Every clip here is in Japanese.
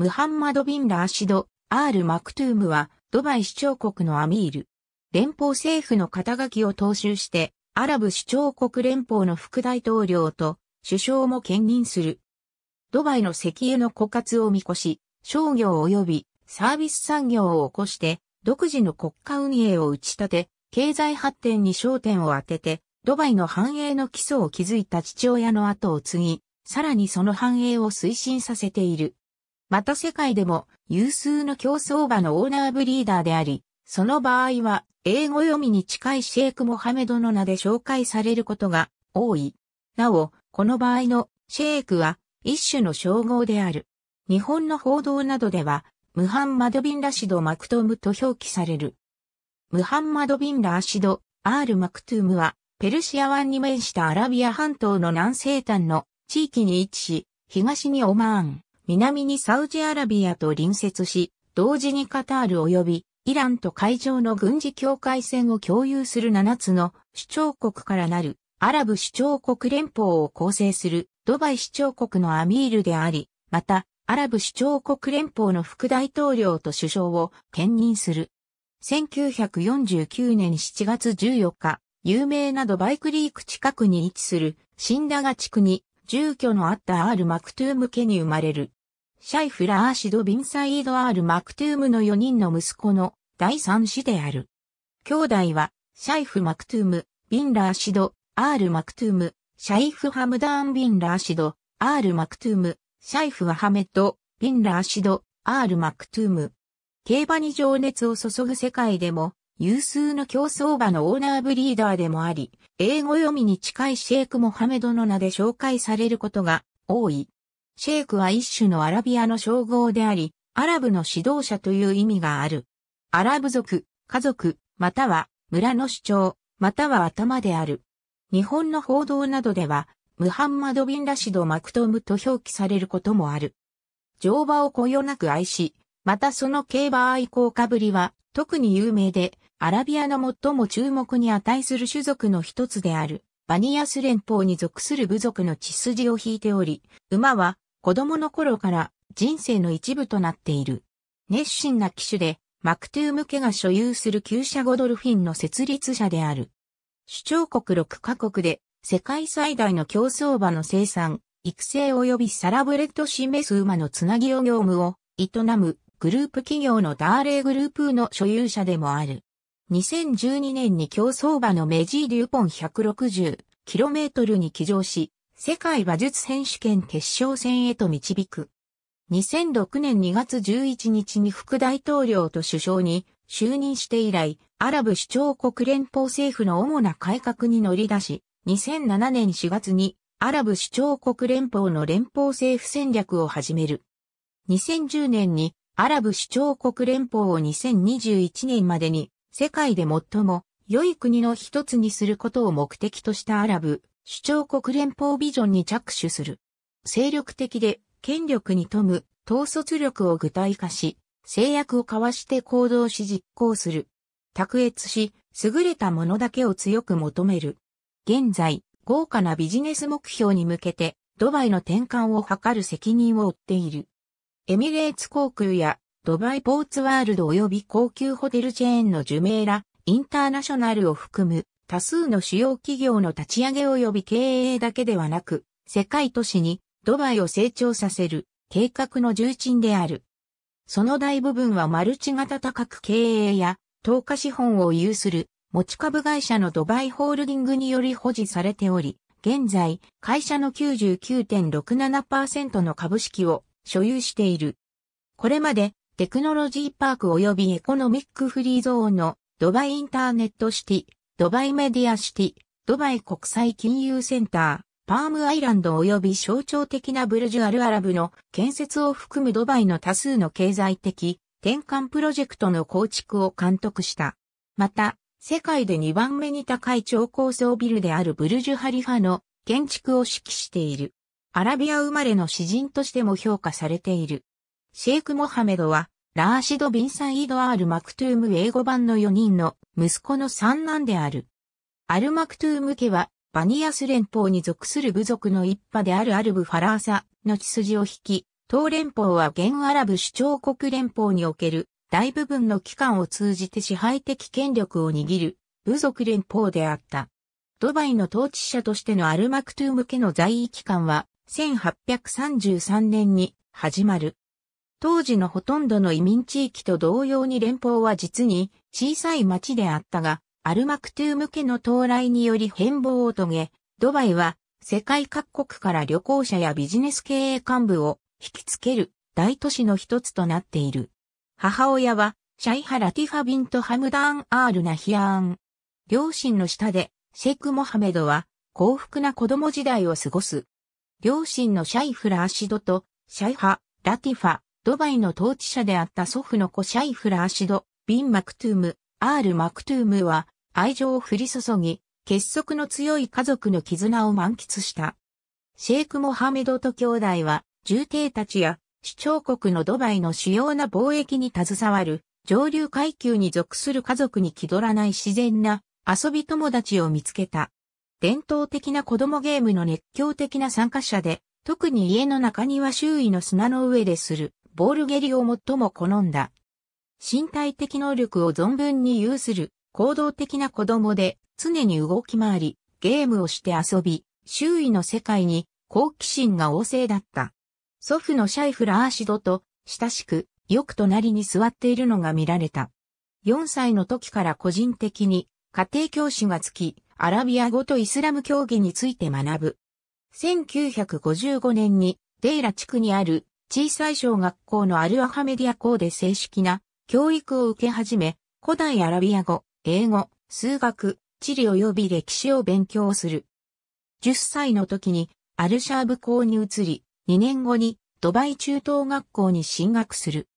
ムハンマド・ビン・ラーシド、アール・マクトゥームは、ドバイ首長国のアミール。連邦政府の肩書きを踏襲して、アラブ首長国連邦の副大統領と首相も兼任する。ドバイの石油の枯渇を見越し、商業及びサービス産業を起こして、独自の国家運営を打ち立て、経済発展に焦点を当てて、ドバイの繁栄の基礎を築いた父親の後を継ぎ、さらにその繁栄を推進させている。また世界でも有数の競争馬のオーナーブリーダーであり、その場合は英語読みに近いシェイク・モハメドの名で紹介されることが多い。なお、この場合のシェイクは一種の称号である。日本の報道などでは、ムハンマド・ビン・ラシド・マクトゥムと表記される。ムハンマド・ビン・ラシド、アール・マクトゥムは、ペルシア湾に面したアラビア半島の南西端の地域に位置し、東にオマーン、南にサウジアラビアと隣接し、同時にカタール及びイランと海上の軍事境界線を共有する7つの首長国からなるアラブ首長国連邦を構成するドバイ首長国のアミールであり、またアラブ首長国連邦の副大統領と首相を兼任する。1949年7月14日、有名なドバイクリーク近くに位置するシンダガ地区に住居のあったアール・マクトゥーム家に生まれる。シャイフ・ラーシド・ビンサイード・アール・マクトゥームの4人の息子の第三子である。兄弟は、シャイフ・マクトゥーム、ビン・ラーシド、アール・マクトゥーム、シャイフ・ハムダーン・ビン・ラーシド、アール・マクトゥーム、シャイフ・アハメッド、ビン・ラーシド、アール・マクトゥーム。競馬に情熱を注ぐ世界でも、有数の競走馬のオーナーブリーダーでもあり、英語読みに近いシェイク・モハメドの名で紹介されることが多い。シェイクは一種のアラビアの称号であり、アラブの指導者という意味がある。アラブ族、家族、または村の主張、または頭である。日本の報道などでは、ムハンマド・ビン・ラシド・マクトムと表記されることもある。乗馬をこよなく愛し、またその競馬愛好家ぶりは特に有名で、アラビアの最も注目に値する種族の一つである、バニアス連邦に属する部族の血筋を引いており、馬は子供の頃から人生の一部となっている。熱心な騎手で、マクトゥーム家が所有する厩舎ゴドルフィンの設立者である。首長国6カ国で世界最大の競走馬の生産、育成及びサラブレッド示す馬のつなぎを業務を営むグループ企業のダーレーグループの所有者でもある。2012年に競走馬のメジー・デューポン 160km に騎乗し、世界馬術選手権決勝戦へと導く。2006年2月11日に副大統領と首相に就任して以来、アラブ首長国連邦政府の主な改革に乗り出し、2007年4月にアラブ首長国連邦の連邦政府戦略を始める。2010年にアラブ首長国連邦を2021年までに世界で最も良い国の一つにすることを目的としたアラブ首長国連邦ビジョンに着手する。精力的で権力に富む統率力を具体化し、制約を交わして行動し実行する。卓越し、優れたものだけを強く求める。現在、豪華なビジネス目標に向けて、ドバイの転換を図る責任を負っている。エミレーツ航空やドバイポーツワールド及び高級ホテルチェーンのジュメーラ、インターナショナルを含む多数の主要企業の立ち上げ及び経営だけではなく、世界都市にドバイを成長させる計画の重鎮である。その大部分はマルチ型高く経営や投下資本を有する持ち株会社のドバイホールディングにより保持されており、現在会社の99.67%の株式を所有している。これまでテクノロジーパーク及びエコノミックフリーゾーンのドバイインターネットシティ、ドバイメディアシティ、ドバイ国際金融センター、パームアイランド及び象徴的なブルジュアルアラブの建設を含むドバイの多数の経済的転換プロジェクトの構築を監督した。また、世界で2番目に高い超高層ビルであるブルジュハリファの建築を指揮している。アラビア生まれの詩人としても評価されている。シェイク・モハメドは、ラーシド・ビンサイード・アール・マクトゥーム英語版の4人の息子の三男である。アル・マクトゥーム家は、バニアス連邦に属する部族の一派であるアルブ・ファラーサの血筋を引き、当連邦は現アラブ首長国連邦における大部分の機関を通じて支配的権力を握る部族連邦であった。ドバイの統治者としてのアルマクトゥーム家の在位期間は1833年に始まる。当時のほとんどの移民地域と同様に連邦は実に小さい町であったが、アルマクトゥーム家の到来により変貌を遂げ、ドバイは世界各国から旅行者やビジネス経営幹部を引きつける大都市の一つとなっている。母親はシャイハラティファビントハムダーン・アール・ナヒアーン。両親の下でシェイク・モハメドは幸福な子供時代を過ごす。両親のシャイフ・ラアシドとシャイハ・ラティファ、ドバイの統治者であった祖父の子シャイフ・ラアシド、ビン・マクトゥーム、アール・マクトゥームは愛情を降り注ぎ、結束の強い家族の絆を満喫した。シェイク・モハメドと兄弟は、従弟たちや、首長国のドバイの主要な貿易に携わる、上流階級に属する家族に気取らない自然な遊び友達を見つけた。伝統的な子供ゲームの熱狂的な参加者で、特に家の中庭周囲の砂の上でする、ボール蹴りを最も好んだ。身体的能力を存分に有する、行動的な子供で、常に動き回り、ゲームをして遊び、周囲の世界に好奇心が旺盛だった。祖父のシャイフラーシドと親しくよく隣に座っているのが見られた。4歳の時から個人的に家庭教師がつき、アラビア語とイスラム教義について学ぶ。1955年にデイラ地区にある小さい小学校のアルアハメディア校で正式な教育を受け始め、古代アラビア語、英語、数学、地理及び歴史を勉強する。10歳の時にアルシャーブ校に移り、2年後にドバイ中等学校に進学する。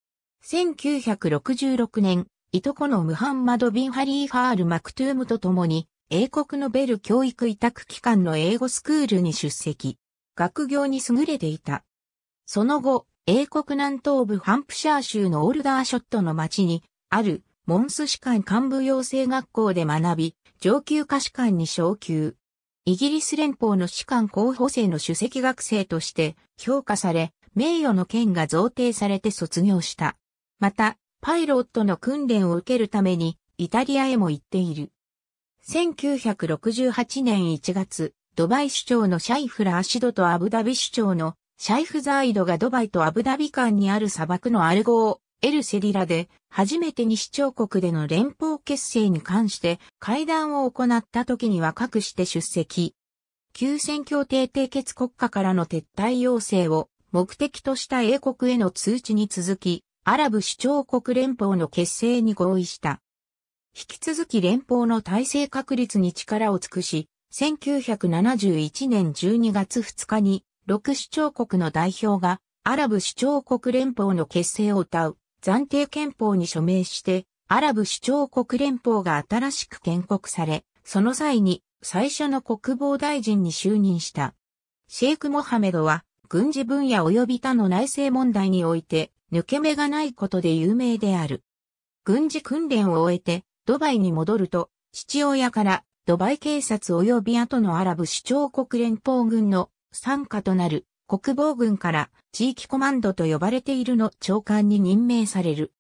1966年、いとこのムハンマド・ビン・ハリーファール・マクトゥームと共に、英国のベル教育委託機関の英語スクールに出席。学業に優れていた。その後、英国南東部ハンプシャー州のオールダーショットの町に、あるモンス士官幹部養成学校で学び、上級科士官に昇級。イギリス連邦の士官候補生の首席学生として評価され、名誉の件が贈呈されて卒業した。また、パイロットの訓練を受けるために、イタリアへも行っている。1968年1月、ドバイ首長のシャイフラ・アシドとアブダビ首長のシャイフザイドがドバイとアブダビ間にある砂漠のアルゴー、エルセリラで初めて西長国での連邦結成に関して会談を行った時には各して出席。休戦協定締結国家からの撤退要請を目的とした英国への通知に続き、アラブ首長国連邦の結成に合意した。引き続き連邦の体制確立に力を尽くし、1971年12月2日に、6首長国の代表が、アラブ首長国連邦の結成を謳う、暫定憲法に署名して、アラブ首長国連邦が新しく建国され、その際に最初の国防大臣に就任した。シェイク・モハメドは、軍事分野及び他の内政問題において、抜け目がないことで有名である。軍事訓練を終えて、ドバイに戻ると、父親からドバイ警察及び後のアラブ首長国連邦軍の参加となる国防軍から地域コマンドと呼ばれているの長官に任命される。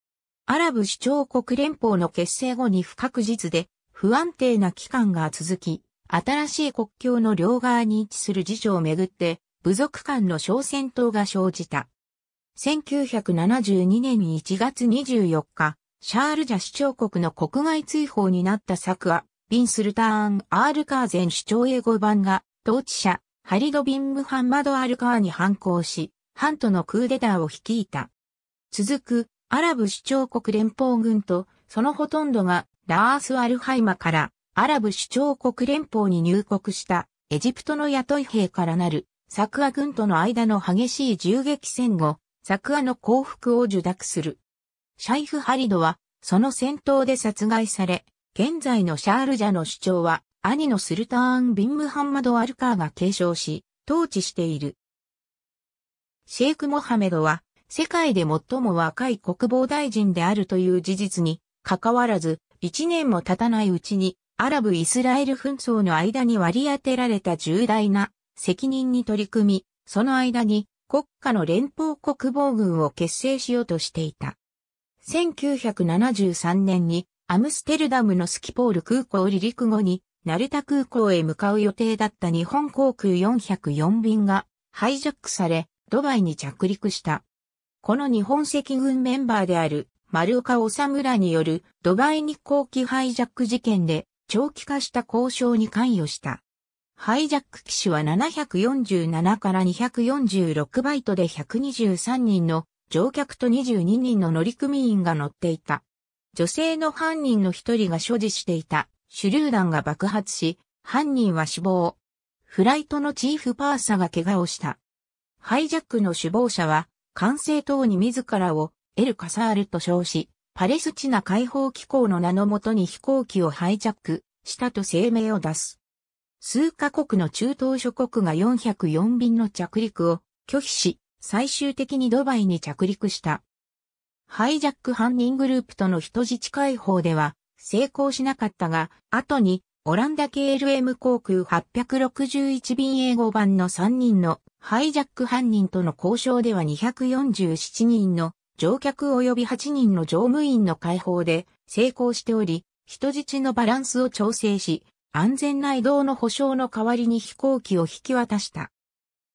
アラブ首長国連邦の結成後に不確実で不安定な期間が続き、新しい国境の両側に位置する事情をめぐって部族間の小戦闘が生じた。1972年1月24日、シャールジャ首長国の国外追放になった作は、ビン・スルターン・アールカーゼン首長英語版が、統治者、ハリド・ビン・ムハンマド・アルカーに反抗し、ハントのクーデターを率いた。続く、アラブ首長国連邦軍と、そのほとんどが、ラース・アルハイマから、アラブ首長国連邦に入国した、エジプトの雇い兵からなる、サクア軍との間の激しい銃撃戦後、サクアの降伏を受諾する。シャイフ・ハリドは、その戦闘で殺害され、現在のシャールジャの主張は、兄のスルターン・ビン・ムハンマド・アルカーが継承し、統治している。シェイク・モハメドは、世界で最も若い国防大臣であるという事実に、関わらず、一年も経たないうちに、アラブ・イスラエル紛争の間に割り当てられた重大な責任に取り組み、その間に国家の連邦国防軍を結成しようとしていた。1973年にアムステルダムのスキポール空港離陸後に成田空港へ向かう予定だった日本航空404便がハイジャックされドバイに着陸した。この日本赤軍メンバーである丸岡治村によるドバイ日航機ハイジャック事件で長期化した交渉に関与した。ハイジャック機種は747から246バイトで123人の乗客と22人の乗組員が乗っていた。女性の犯人の一人が所持していた手榴弾が爆発し、犯人は死亡。フライトのチーフパーサが怪我をした。ハイジャックの首謀者は、管制塔に自らをエル・カサールと称し、パレスチナ解放機構の名のもとに飛行機をハイジャックしたと声明を出す。数カ国の中東諸国が404便の着陸を拒否し、最終的にドバイに着陸した。ハイジャック犯人グループとの人質解放では成功しなかったが、後にオランダ KLM 航空861便英語版の3人のハイジャック犯人との交渉では247人の乗客及び8人の乗務員の解放で成功しており、人質のバランスを調整し、安全な移動の保障の代わりに飛行機を引き渡した。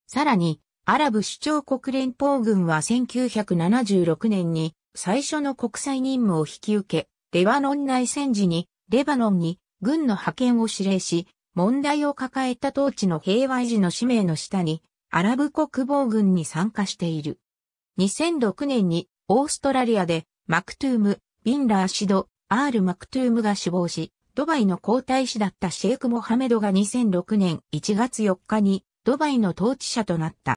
さらに、アラブ首長国連邦軍は1976年に最初の国際任務を引き受け、レバノン内戦時にレバノンに軍の派遣を指令し、問題を抱えた統治の平和維持の使命の下に、アラブ国防軍に参加している。2006年にオーストラリアでマクトゥーム、ビンラーシド、アール・マクトゥームが死亡し、ドバイの皇太子だったシェイク・モハメドが2006年1月4日にドバイの統治者となった。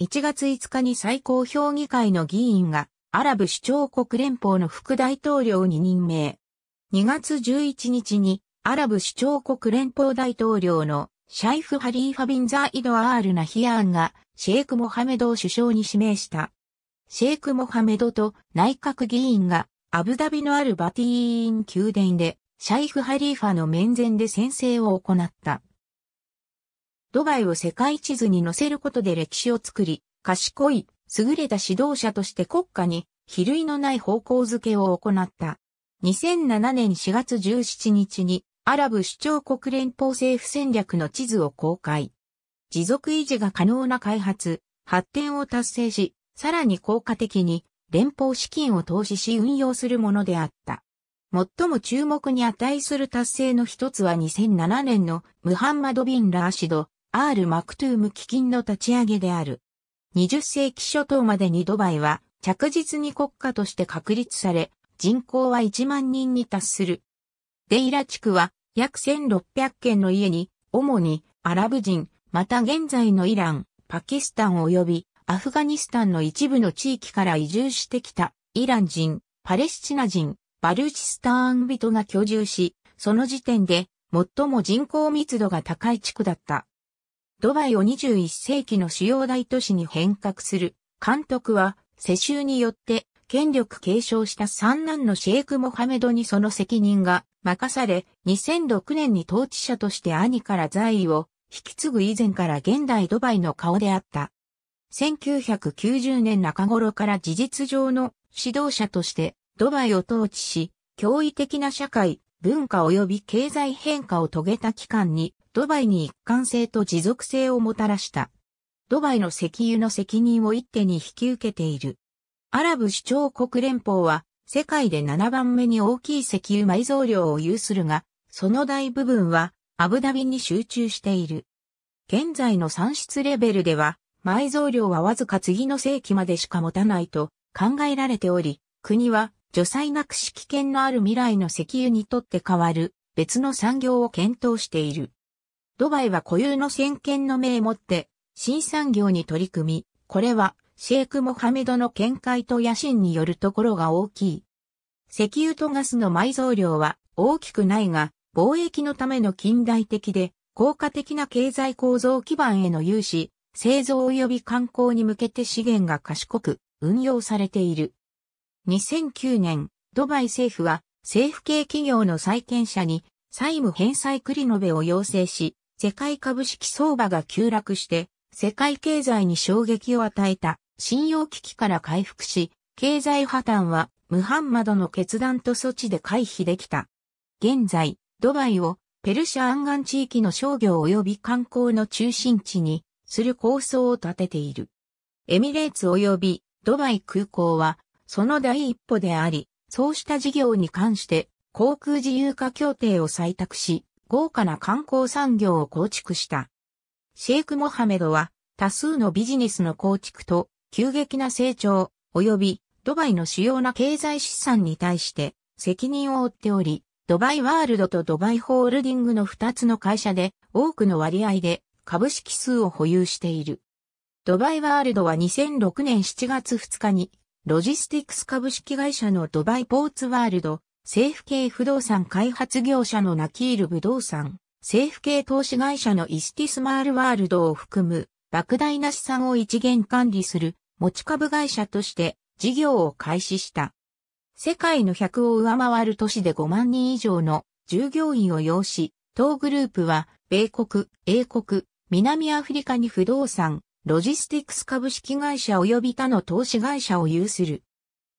1月5日に最高評議会の議員がアラブ首長国連邦の副大統領に任命。2月11日にアラブ首長国連邦大統領のシャイフ・ハリーファ・ビン・ザ・イド・アール・ナヒアーンがシェイク・モハメドを首相に指名した。シェイク・モハメドと内閣議員がアブダビのあるバティーン宮殿でシャイフ・ハリーファの面前で宣誓を行った。ドバイを世界地図に載せることで歴史を作り、賢い優れた指導者として国家に比類のない方向づけを行った。2007年4月17日にアラブ首長国連邦政府戦略の地図を公開。持続維持が可能な開発、発展を達成し、さらに効果的に連邦資金を投資し運用するものであった。最も注目に値する達成の一つは2007年のムハンマド・ビン・ラーシド、アール・マクトゥーム基金の立ち上げである。20世紀初頭までにドバイは着実に国家として確立され、人口は1万人に達する。デイラ地区は約1600軒の家に、主にアラブ人、また現在のイラン、パキスタン及びアフガニスタンの一部の地域から移住してきたイラン人、パレスチナ人、バルチスターン人が居住し、その時点で最も人口密度が高い地区だった。ドバイを21世紀の主要大都市に変革する監督は世襲によって権力継承した三男のシェイク・モハメドにその責任が任され、2006年に統治者として兄から在位を引き継ぐ以前から現代ドバイの顔であった。1990年中頃から事実上の指導者としてドバイを統治し、驚異的な社会、文化及び経済変化を遂げた期間にドバイに一貫性と持続性をもたらした。ドバイの石油の責任を一手に引き受けている。アラブ首長国連邦は世界で7番目に大きい石油埋蔵量を有するが、その大部分はアブダビに集中している。現在の産出レベルでは、埋蔵量はわずか次の世紀までしか持たないと考えられており、国は除災なくし危険のある未来の石油にとって変わる別の産業を検討している。ドバイは固有の先見の明をもって新産業に取り組み、これはシェイク・モハメドの見解と野心によるところが大きい。石油とガスの埋蔵量は大きくないが、貿易のための近代的で効果的な経済構造基盤への融資、製造及び観光に向けて資源が賢く運用されている。2009年、ドバイ政府は政府系企業の債権者に債務返済繰り延べを要請し、世界株式相場が急落して、世界経済に衝撃を与えた信用危機から回復し、経済破綻はムハンマドの決断と措置で回避できた。現在、ドバイをペルシャ湾岸地域の商業及び観光の中心地にする構想を立てている。エミレーツ及びドバイ空港はその第一歩であり、そうした事業に関して航空自由化協定を採択し、豪華な観光産業を構築した。シェイク・モハメドは多数のビジネスの構築と急激な成長及びドバイの主要な経済資産に対して責任を負っており、ドバイワールドとドバイホールディングの2つの会社で多くの割合で株式数を保有している。ドバイワールドは2006年7月2日にロジスティクス株式会社のドバイポーツワールド、政府系不動産開発業者のナキール不動産、政府系投資会社のイスティスマールワールドを含む莫大な資産を一元管理する持ち株会社として事業を開始した。世界の100を上回る都市で5万人以上の従業員を要し、当グループは、米国、英国、南アフリカに不動産、ロジスティクス株式会社及び他の投資会社を有する。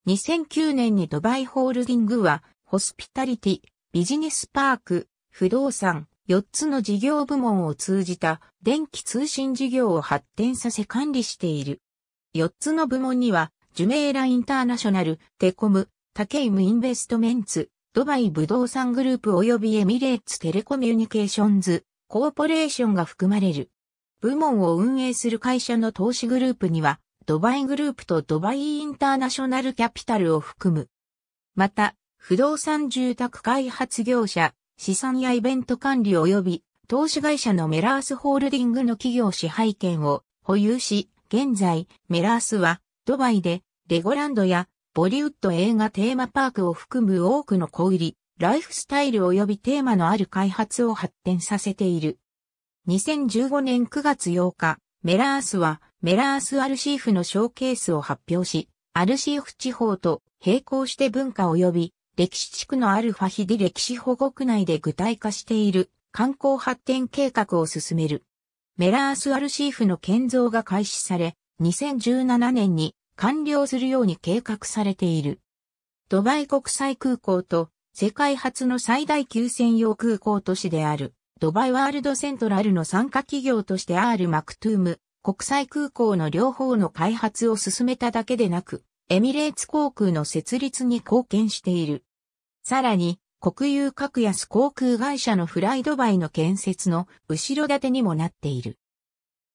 2009年にドバイホールディングは、ホスピタリティ、ビジネスパーク、不動産、4つの事業部門を通じた電気通信事業を発展させ管理している。4つの部門にはジュメーラインターナショナル、テコム、タケイムインベストメンツ、ドバイ不動産グループ及びエミレーツテレコミュニケーションズ、コーポレーションが含まれる。部門を運営する会社の投資グループには、ドバイグループとドバイインターナショナルキャピタルを含む。また、不動産住宅開発業者、資産やイベント管理及び、投資会社のメラースホールディングの企業支配権を保有し、現在、メラースは、ドバイでレゴランドやボリウッド映画テーマパークを含む多くの小売り、ライフスタイル及びテーマのある開発を発展させている。2015年9月8日、メラースはメラースアルシーフのショーケースを発表し、アルシーフ地方と並行して文化及び歴史地区のアルファヒデ歴史保護区内で具体化している観光発展計画を進める。メラースアルシーフの建造が開始され、2017年に完了するように計画されている。ドバイ国際空港と世界初の最大級専用空港都市であるドバイワールドセントラルの参加企業として R マクトゥーム国際空港の両方の開発を進めただけでなく、エミレーツ航空の設立に貢献している。さらに、国有格安航空会社のフライドバイの建設の後ろ盾にもなっている。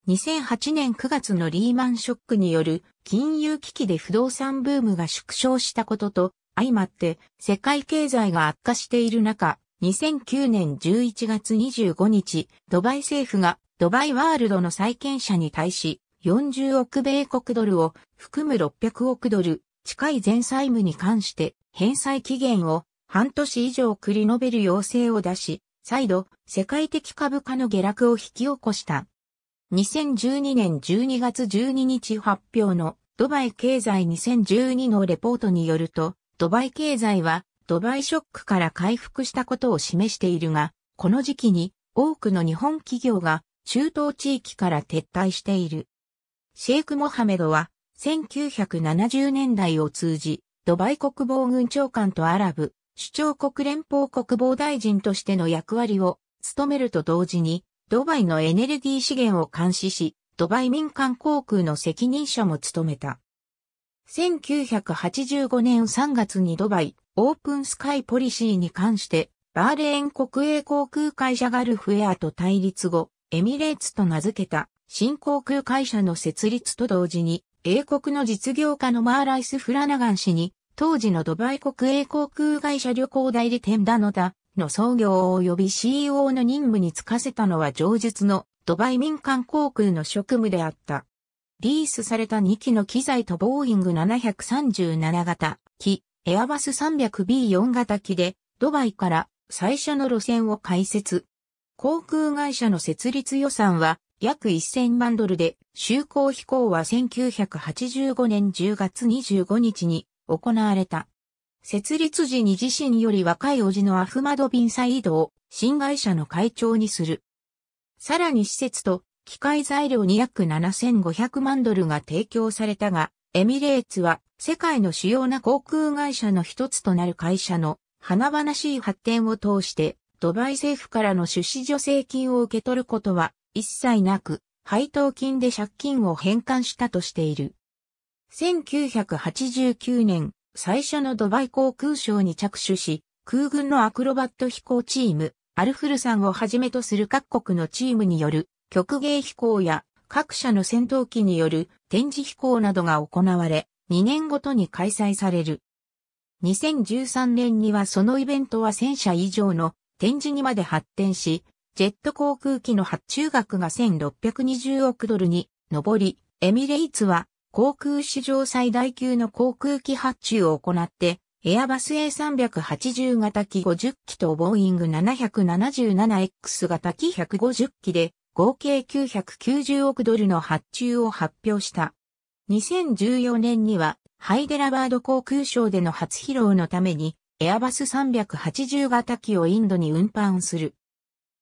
2008年9月のリーマンショックによる金融危機で不動産ブームが縮小したことと相まって世界経済が悪化している中、2009年11月25日、ドバイ政府がドバイワールドの債権者に対し40億米国ドルを含む600億ドル近い全債務に関して返済期限を半年以上繰り延べる要請を出し、再度世界的株価の下落を引き起こした。2012年12月12日発表のドバイ経済2012のレポートによると、ドバイ経済はドバイショックから回復したことを示しているが、この時期に多くの日本企業が中東地域から撤退している。シェイク・モハメドは1970年代を通じ、ドバイ国防軍長官とアラブ首長国連邦国防大臣としての役割を務めると同時に、ドバイのエネルギー資源を監視し、ドバイ民間航空の責任者も務めた。1985年3月にドバイオープンスカイポリシーに関してバーレーン国営航空会社ガルフエアと対立後、エミレーツと名付けた新航空会社の設立と同時に、英国の実業家のマーライス・フラナガン氏に、当時のドバイ国営航空会社旅行代理店ダノダの創業及び CEO の任務に就かせたのは上述のドバイ民間航空の職務であった。リースされた2機の機材とボーイング737型機、エアバス 300B4 型機でドバイから最初の路線を開設。航空会社の設立予算は約1000万ドルで、就航飛行は1985年10月25日に行われた。設立時に自身より若い叔父のアフマド・ビン・サイードを新会社の会長にする。さらに施設と機械材料に約7500万ドルが提供されたが、エミレーツは世界の主要な航空会社の一つとなる会社の華々しい発展を通してドバイ政府からの出資助成金を受け取ることは一切なく、配当金で借金を返還したとしている。1989年、最初のドバイ航空ショーに着手し、空軍のアクロバット飛行チーム、アルフルさんをはじめとする各国のチームによる曲芸飛行や各社の戦闘機による展示飛行などが行われ、2年ごとに開催される。2013年にはそのイベントは1000社以上の展示にまで発展し、ジェット航空機の発注額が1620億ドルに上り、エミレイツは航空史上最大級の航空機発注を行って、エアバス A380 型機50機とボーイング 777X 型機150機で合計990億ドルの発注を発表した。2014年にはハイデラバード航空ショーでの初披露のためにエアバス380型機をインドに運搬する。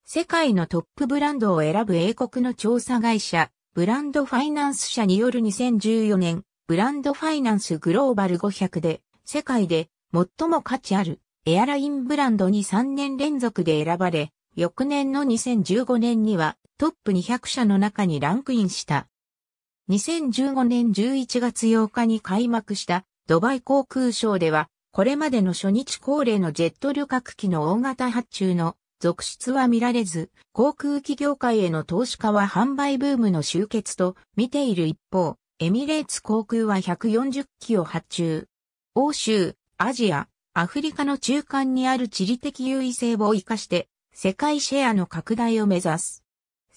世界のトップブランドを選ぶ英国の調査会社ブランドファイナンス社による2014年、ブランドファイナンスグローバル500で、世界で最も価値あるエアラインブランドに3年連続で選ばれ、翌年の2015年にはトップ200社の中にランクインした。2015年11月8日に開幕したドバイ航空ショーでは、これまでの初日恒例のジェット旅客機の大型発注の続出は見られず、航空機業界への投資家は販売ブームの終結と見ている一方、エミレーツ航空は140機を発注。欧州、アジア、アフリカの中間にある地理的優位性を活かして、世界シェアの拡大を目指す。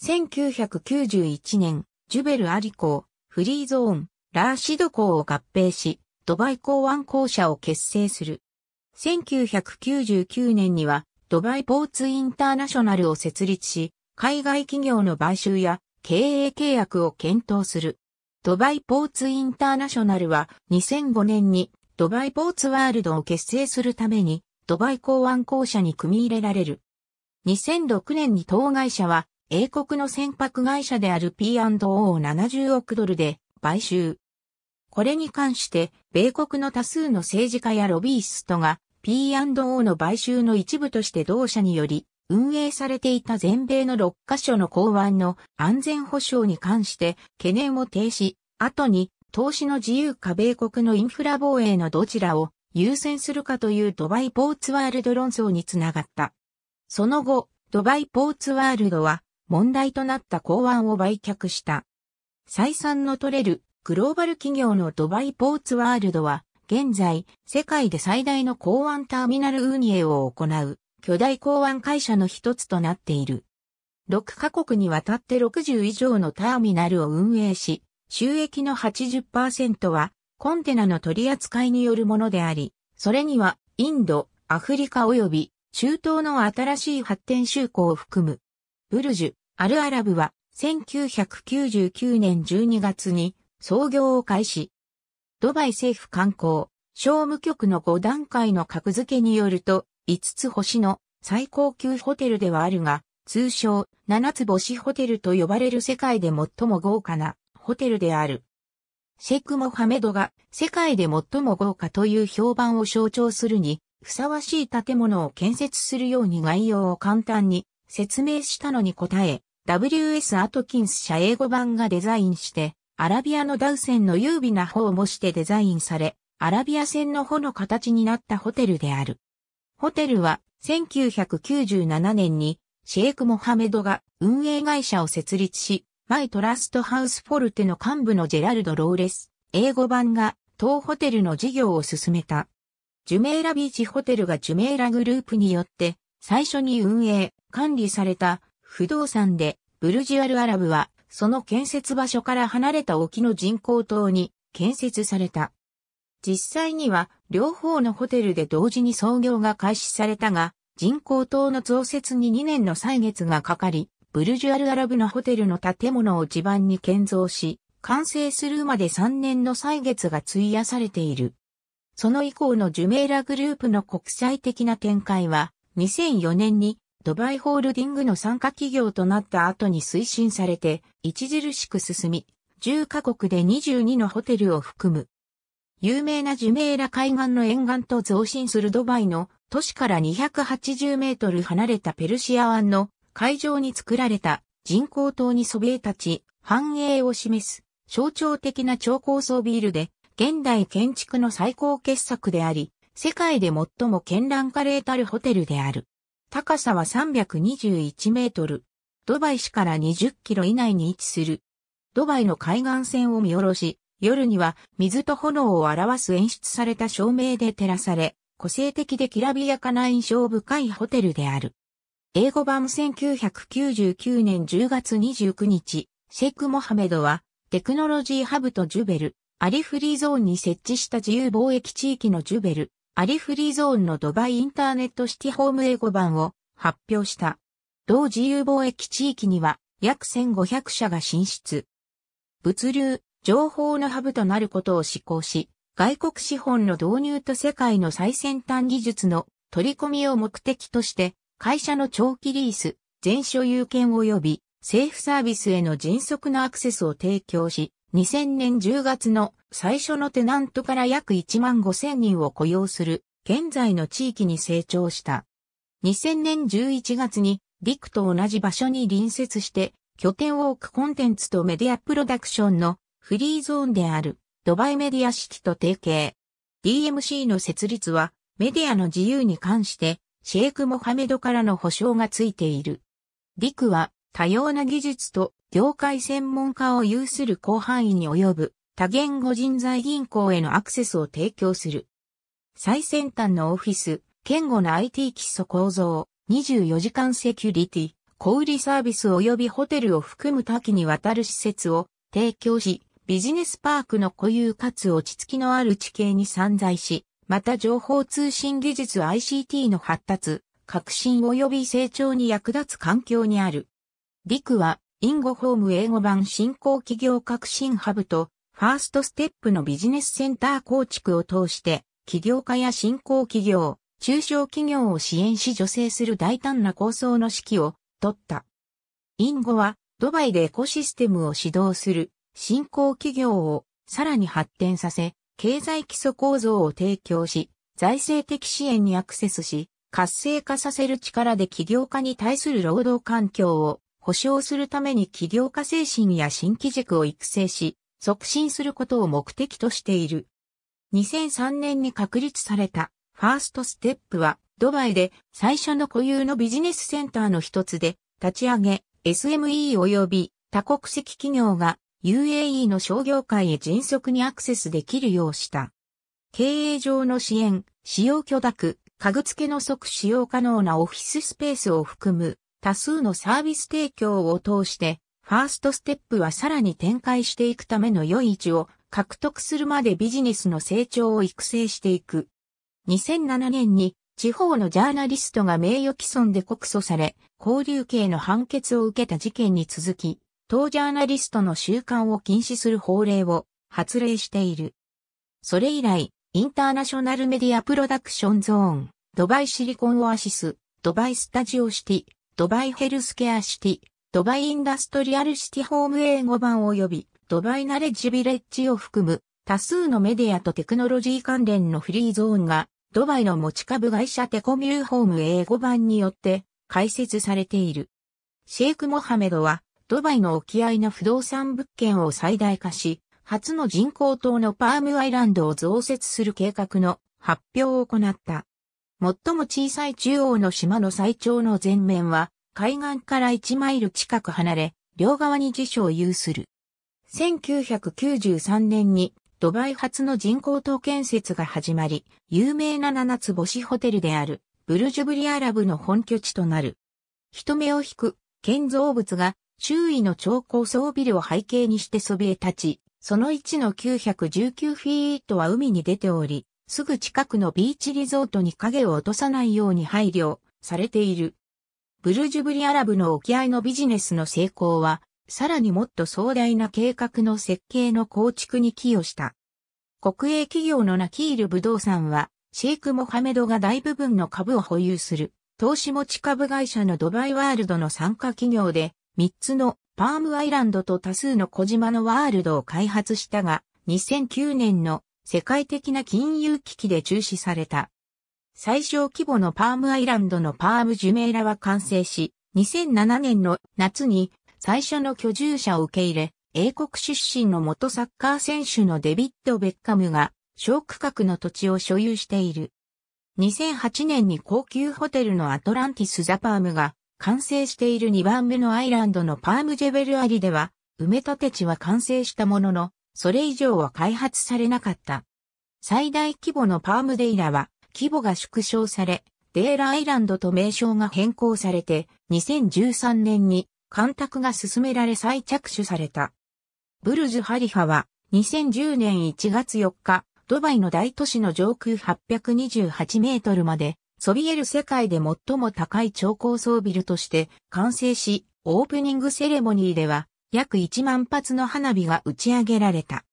1991年、ジュベルアリ港、フリーゾーン、ラーシド港を合併し、ドバイ港湾公社を結成する。1999年にはドバイポーツインターナショナルを設立し、海外企業の買収や経営契約を検討する。ドバイポーツインターナショナルは2005年にドバイポーツワールドを結成するためにドバイ港湾公社に組み入れられる。2006年に当会社は英国の船舶会社である P&O を70億ドルで買収。これに関して米国の多数の政治家やロビーストが P&O の買収の一部として同社により運営されていた全米の6カ所の港湾の安全保障に関して懸念を停止、後に投資の自由か米国のインフラ防衛のどちらを優先するかというドバイポーツワールド論争につながった。その後、ドバイポーツワールドは問題となった港湾を売却した。採算の取れるグローバル企業のドバイポーツワールドは現在、世界で最大の港湾ターミナル運営を行う巨大港湾会社の一つとなっている。6カ国にわたって60以上のターミナルを運営し、収益の80%はコンテナの取り扱いによるものであり、それにはインド、アフリカ及び中東の新しい発展州港を含む。ブルジュ、アルアラブは1999年12月に創業を開始。ドバイ政府観光、商務局の5段階の格付けによると、5つ星の最高級ホテルではあるが、通称7つ星ホテルと呼ばれる世界で最も豪華なホテルである。シェク・モハメドが世界で最も豪華という評判を象徴するに、ふさわしい建物を建設するように概要を簡単に説明したのに答え、WS アトキンス社英語版がデザインして、アラビアのダウセンの優美な方を模してデザインされ、アラビア船の帆の形になったホテルである。ホテルは1997年にシェイク・モハメドが運営会社を設立し、マイトラストハウスフォルテの幹部のジェラルド・ローレス、英語版が当ホテルの事業を進めた。ジュメーラビーチホテルがジュメーラグループによって最初に運営、管理された不動産でブルジュアルアラブはその建設場所から離れた沖の人工島に建設された。実際には両方のホテルで同時に操業が開始されたが、人工島の増設に2年の歳月がかかり、ブルジュアルアラブのホテルの建物を地盤に建造し、完成するまで3年の歳月が費やされている。その以降のジュメーラグループの国際的な展開は、2004年にドバイホールディングの参加企業となった後に推進されて、著しく進み、10カ国で22のホテルを含む。有名なジュメーラ海岸の沿岸と増進するドバイの都市から280メートル離れたペルシア湾の海上に作られた人工島にそびえ立ち、繁栄を示す象徴的な超高層ビルで、現代建築の最高傑作であり、世界で最も絢爛華麗たるホテルである。高さは321メートル。ドバイ市から20キロ以内に位置する。ドバイの海岸線を見下ろし、夜には水と炎を表す演出された照明で照らされ、個性的できらびやかな印象深いホテルである。英語版1999年10月29日、シェイク・モハメドは、テクノロジーハブとジュベル、アリフリーゾーンに設置した自由貿易地域のジュベル、アリフリーゾーンのドバイインターネットシティホーム英語版を発表した。同自由貿易地域には約1500社が進出。物流、情報のハブとなることを施行し、外国資本の導入と世界の最先端技術の取り込みを目的として、会社の長期リース、全所有権及び政府サービスへの迅速なアクセスを提供し、2000年10月の最初のテナントから約1万5000人を雇用する現在の地域に成長した。2000年11月にリクと同じ場所に隣接して拠点を置くコンテンツとメディアプロダクションのフリーゾーンであるドバイメディアシティと提携。DMC の設立はメディアの自由に関してシェイク・モハメドからの保証がついている。リクは多様な技術と業界専門家を有する広範囲に及ぶ多言語人材銀行へのアクセスを提供する。最先端のオフィス、堅固な IT 基礎構造、24時間セキュリティ、小売サービス及びホテルを含む多岐にわたる施設を提供し、ビジネスパークの固有かつ落ち着きのある地形に散在し、また情報通信技術 ICT の発達、革新及び成長に役立つ環境にある。リクはインゴホーム英語版新興企業革新ハブとファーストステップのビジネスセンター構築を通して起業家や新興企業、中小企業を支援し助成する大胆な構想の指揮を取った。インゴはドバイでエコシステムを指導する新興企業をさらに発展させ、経済基礎構造を提供し、財政的支援にアクセスし、活性化させる力で起業家に対する労働環境を保障するために起業家精神や新規軸を育成し、促進することを目的としている。2003年に確立されたファーストステップはドバイで最初の固有のビジネスセンターの一つで立ち上げ SME 及び多国籍企業が UAE の商業界へ迅速にアクセスできるようした。経営上の支援、使用許諾、家具付けの即使用可能なオフィススペースを含む多数のサービス提供を通して、ファーストステップはさらに展開していくための良い位置を獲得するまでビジネスの成長を育成していく。2007年に地方のジャーナリストが名誉毀損で告訴され、交流刑の判決を受けた事件に続き、当ジャーナリストの習慣を禁止する法令を発令している。それ以来、インターナショナルメディアプロダクションゾーン、ドバイシリコンオアシス、ドバイスタジオシティ、ドバイヘルスケアシティ、ドバイインダストリアルシティホーム英語版及びドバイナレッジビレッジを含む多数のメディアとテクノロジー関連のフリーゾーンがドバイの持ち株会社テコミューホーム英語版によって開設されている。シェイク・モハメドはドバイの沖合の不動産物件を最大化し、初の人工島のパームアイランドを増設する計画の発表を行った。最も小さい中央の島の最長の前面は、海岸から1マイル近く離れ、両側に辞書を有する。1993年にドバイ初の人工島建設が始まり、有名な七つ星ホテルであるブルジュブリアラブの本拠地となる。人目を引く建造物が周囲の超高層ビルを背景にしてそびえ立ち、その1の919フィートは海に出ており、すぐ近くのビーチリゾートに影を落とさないように配慮されている。ブルジュブリアラブの沖合のビジネスの成功は、さらにもっと壮大な計画の設計の構築に寄与した。国営企業のナキール不動産は、シェイク・モハメドが大部分の株を保有する、投資持ち株会社のドバイワールドの参加企業で、3つのパームアイランドと多数の小島のワールドを開発したが、2009年の世界的な金融危機で中止された。最小規模のパームアイランドのパームジュメーラは完成し、2007年の夏に最初の居住者を受け入れ、英国出身の元サッカー選手のデビッド・ベッカムが小区画の土地を所有している。2008年に高級ホテルのアトランティス・ザ・パームが完成している2番目のアイランドのパームジェベルアリでは、埋め立て地は完成したものの、それ以上は開発されなかった。最大規模のパームデイラは、規模が縮小され、デーラアイランドと名称が変更されて、2013年に干拓が進められ再着手された。ブルズ・ハリファは2010年1月4日、ドバイの大都市の上空828メートルまで、そびえる世界で最も高い超高層ビルとして完成し、オープニングセレモニーでは約1万発の花火が打ち上げられた。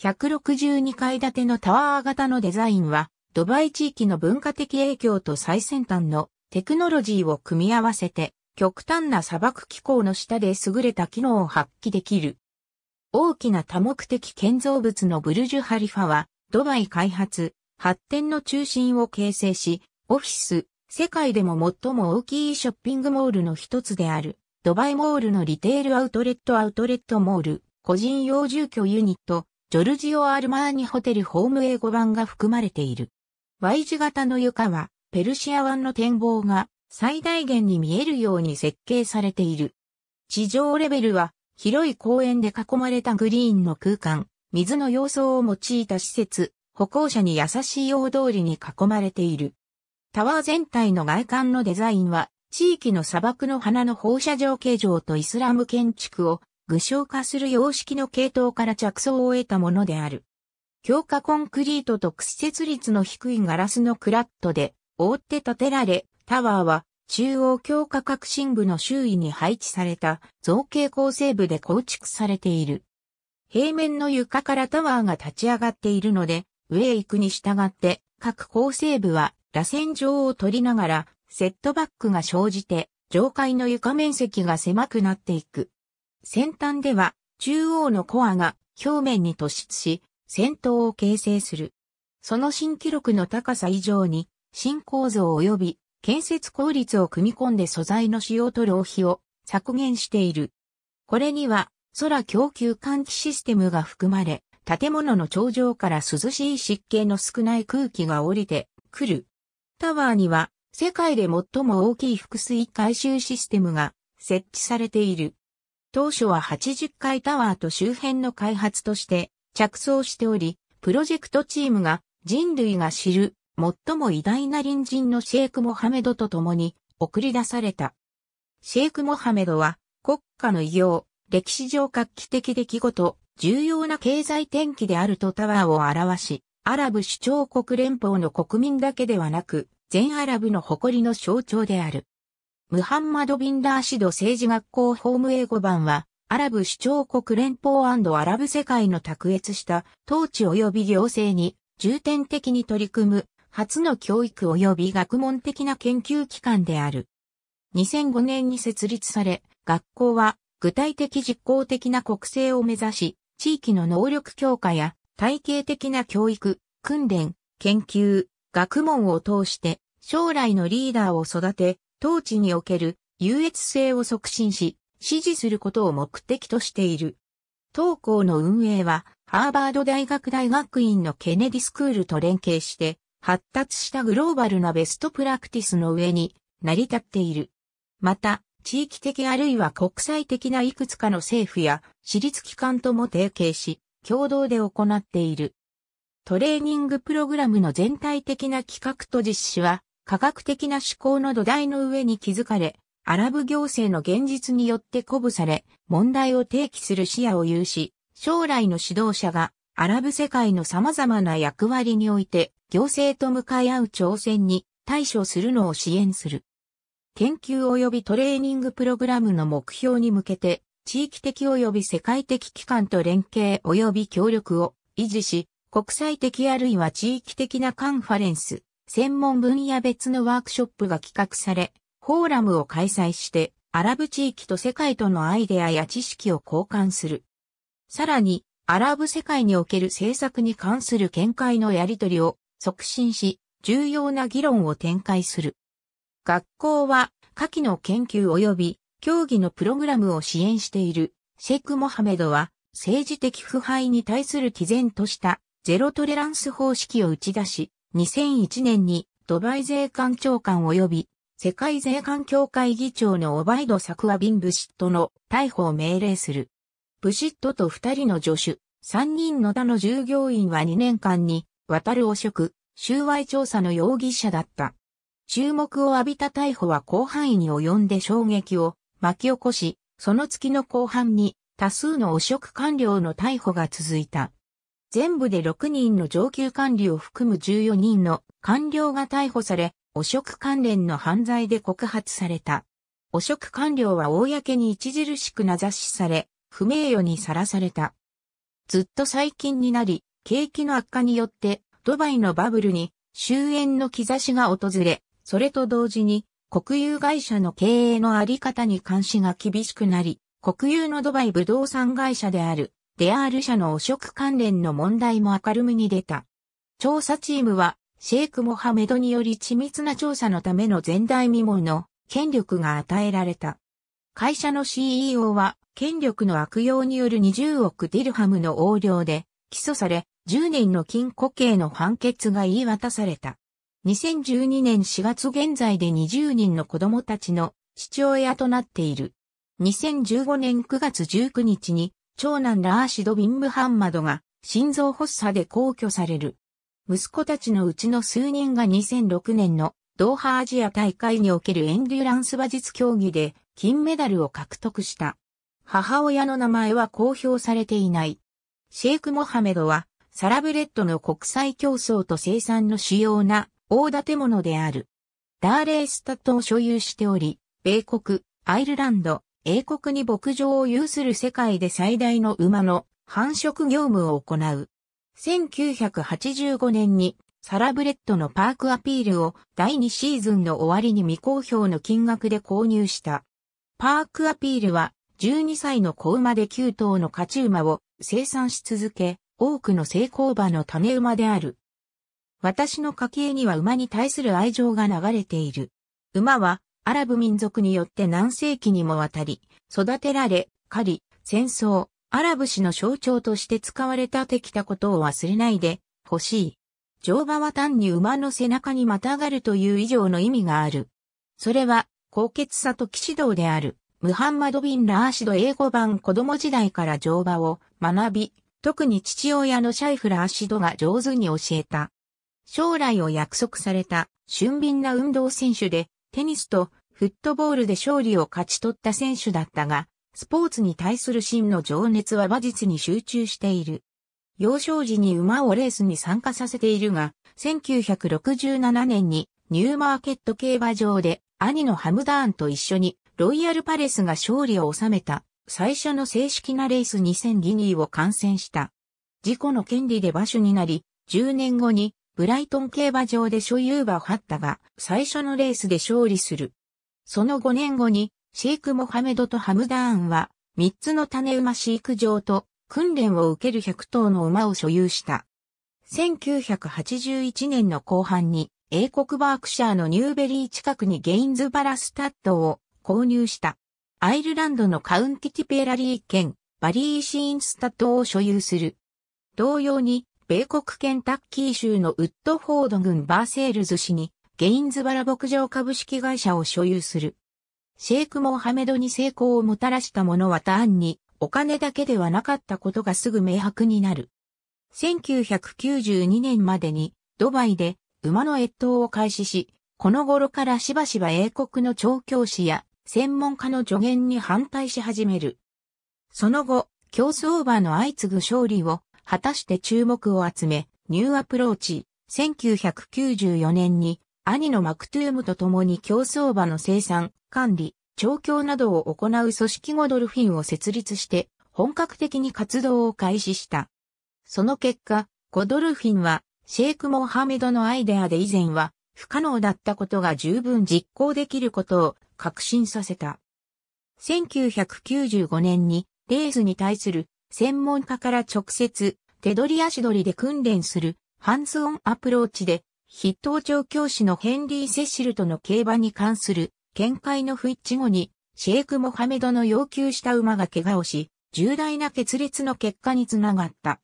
162階建てのタワー型のデザインは、ドバイ地域の文化的影響と最先端のテクノロジーを組み合わせて、極端な砂漠気候の下で優れた機能を発揮できる。大きな多目的建造物のブルジュ・ハリファは、ドバイ開発、発展の中心を形成し、オフィス、世界でも最も大きいショッピングモールの一つである、ドバイモールのリテールアウトレットアウトレットモール、個人用住居ユニット、ジョルジオ・アルマーニホテルホーム英語版が含まれている。Y 字型の床は、ペルシア湾の展望が最大限に見えるように設計されている。地上レベルは広い公園で囲まれたグリーンの空間、水の様相を用いた施設、歩行者に優しい大通りに囲まれている。タワー全体の外観のデザインは、地域の砂漠の花の放射状形状とイスラム建築を具象化する様式の系統から着想を得たものである。強化コンクリートと屈折率の低いガラスのクラットで覆って建てられ、タワーは中央強化革新部の周囲に配置された造形構成部で構築されている。平面の床からタワーが立ち上がっているので、上へ行くに従って各構成部は螺旋状を取りながらセットバックが生じて上階の床面積が狭くなっていく。先端では中央のコアが表面に突出し、先頭を形成する。その新記録の高さ以上に新構造及び建設効率を組み込んで素材の使用と浪費を削減している。これには空供給換気システムが含まれ、建物の頂上から涼しい湿気の少ない空気が降りてくる。タワーには世界で最も大きい複水回収システムが設置されている。当初は80階タワーと周辺の開発として着想しており、プロジェクトチームが人類が知る最も偉大な隣人のシェイク・モハメドと共に送り出された。シェイク・モハメドは国家の偉業、歴史上画期的出来事、重要な経済転機であるとタワーを表し、アラブ首長国連邦の国民だけではなく、全アラブの誇りの象徴である。ムハンマド・ビン・ラーシド政治学校ホーム英語版は、アラブ首長国連邦アラブ世界の卓越した統治及び行政に重点的に取り組む初の教育及び学問的な研究機関である。2005年に設立され、学校は具体的実行的な国政を目指し、地域の能力強化や体系的な教育、訓練、研究、学問を通して将来のリーダーを育て、統治における優越性を促進し、支持することを目的としている。当校の運営は、ハーバード大学大学院のケネディスクールと連携して、発達したグローバルなベストプラクティスの上に成り立っている。また、地域的あるいは国際的ないくつかの政府や私立機関とも提携し、共同で行っている。トレーニングプログラムの全体的な企画と実施は、科学的な思考の土台の上に築かれ、アラブ行政の現実によって鼓舞され、問題を提起する視野を有し、将来の指導者がアラブ世界の様々な役割において行政と向かい合う挑戦に対処するのを支援する。研究及びトレーニングプログラムの目標に向けて、地域的及び世界的機関と連携及び協力を維持し、国際的あるいは地域的なカンファレンス、専門分野別のワークショップが企画され、フォーラムを開催して、アラブ地域と世界とのアイデアや知識を交換する。さらに、アラブ世界における政策に関する見解のやり取りを促進し、重要な議論を展開する。学校は、下記の研究及び競技のプログラムを支援しているシェイク・モハメドは政治的腐敗に対する毅然としたゼロトレランス方式を打ち出し、2001年にドバイ税関長官及び世界税関協会議長のオバイド・サクアビン・ブシットの逮捕を命令する。ブシットと二人の助手、三人の他の従業員は2年間に渡る汚職、収賄調査の容疑者だった。注目を浴びた逮捕は広範囲に及んで衝撃を巻き起こし、その月の後半に多数の汚職官僚の逮捕が続いた。全部で6人の上級管理を含む14人の官僚が逮捕され、汚職関連の犯罪で告発された。汚職官僚は公に著しく名指しされ、不名誉にさらされた。ずっと最近になり、景気の悪化によって、ドバイのバブルに終焉の兆しが訪れ、それと同時に、国有会社の経営のあり方に監視が厳しくなり、国有のドバイ不動産会社である、デアール社の汚職関連の問題も明るみに出た。調査チームは、シェイク・モハメドにより緻密な調査のための前代未聞の権力が与えられた。会社の CEO は権力の悪用による20億ディルハムの横領で起訴され、10年の禁錮刑の判決が言い渡された。2012年4月現在で20人の子供たちの父親となっている。2015年9月19日に長男ラーシド・ビンムハンマドが心臓発作で皇居される。息子たちのうちの数人が2006年のドーハアジア大会におけるエンデュランス馬術競技で金メダルを獲得した。母親の名前は公表されていない。シェイク・モハメドはサラブレッドの国際競争と生産の主要な大建物である。ダーレースタットを所有しており、米国、アイルランド、英国に牧場を有する世界で最大の馬の繁殖業務を行う。1985年にサラブレッドのパークアピールを第2シーズンの終わりに未公表の金額で購入した。パークアピールは12歳の子馬で9頭の勝ち馬を生産し続け、多くの成功馬の種馬である。私の家系には馬に対する愛情が流れている。馬はアラブ民族によって何世紀にもわたり、育てられ、狩り、戦争、アラブ史の象徴として使われたてきたことを忘れないで、欲しい。乗馬は単に馬の背中にまたがるという以上の意味がある。それは、高潔さと騎士道である。ムハンマド・ビン・ラーシド英語版子供時代から乗馬を学び、特に父親のシャイフ・ラーシドが上手に教えた。将来を約束された俊敏な運動選手でテニスとフットボールで勝利を勝ち取った選手だったが、スポーツに対する真の情熱は馬術に集中している。幼少時に馬をレースに参加させているが、1967年にニューマーケット競馬場で兄のハムダーンと一緒にロイヤルパレスが勝利を収めた最初の正式なレース2000ギニーを観戦した。自己の権利で馬主になり、10年後にブライトン競馬場で所有馬ハッタが、最初のレースで勝利する。その5年後に、シェイク・モハメドとハムダーンは、3つの種馬飼育場と訓練を受ける100頭の馬を所有した。1981年の後半に、英国バークシャーのニューベリー近くにゲインズバラスタッドを購入した。アイルランドのカウンティティペラリー県バリーシーンスタッドを所有する。同様に米国ケンタッキー州のウッドフォード郡バーセールズ市にゲインズバラ牧場株式会社を所有する。シェイク・モハメドに成功をもたらしたものは単にお金だけではなかったことがすぐ明白になる。1992年までにドバイで馬の越冬を開始し、この頃からしばしば英国の調教師や専門家の助言に反対し始める。その後、競争馬の相次ぐ勝利を果たして注目を集め、ニューアプローチ、1994年に兄のマクトゥームと共に競走馬の生産、管理、調教などを行う組織ゴドルフィンを設立して本格的に活動を開始した。その結果、ゴドルフィンはシェイク・モハメドのアイデアで以前は不可能だったことが十分実行できることを確信させた。1995年にレースに対する専門家から直接手取り足取りで訓練するハンズオンアプローチで筆頭調教師のヘンリー・セシルとの競馬に関する見解の不一致後にシェイク・モハメドの要求した馬が怪我をし、重大な決裂の結果につながった。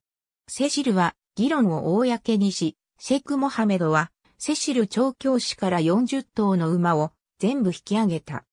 セシルは議論を公にし、シェイク・モハメドはセシル調教師から40頭の馬を全部引き上げた。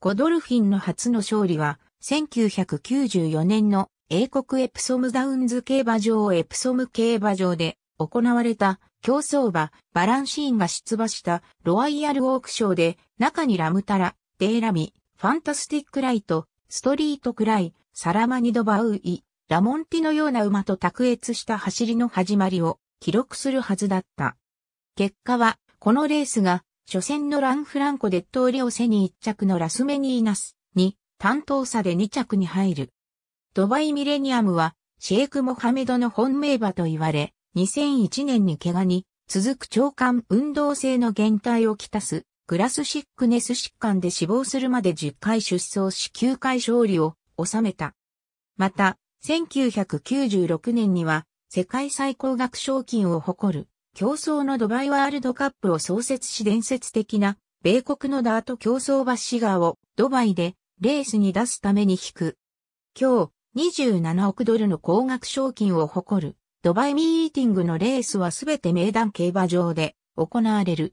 ゴドルフィンの初の勝利は1994年の英国エプソムダウンズ競馬場エプソム競馬場で行われた競走馬バランシーンが出馬したロワイヤルオークショーで中にラムタラ、デーラミ、ファンタスティックライト、ストリートクライ、サラマニドバウイ、ラモンティのような馬と卓越した走りの始まりを記録するはずだった。結果は、このレースが、初戦のランフランコデットーリオセに1着のラスメニーナスに、担当差で2着に入る。ドバイミレニアムは、シェイク・モハメドの本命馬と言われ、2001年に怪我に、続く長官運動性の減退をきたす、グラスシックネス疾患で死亡するまで10回出走し9回勝利を収めた。また、1996年には、世界最高額賞金を誇る、競争のドバイワールドカップを創設し伝説的な米国のダート競争馬シガーをドバイでレースに出すために引く。今日27億ドルの高額賞金を誇るドバイミーティングのレースはすべて名談競馬場で行われる。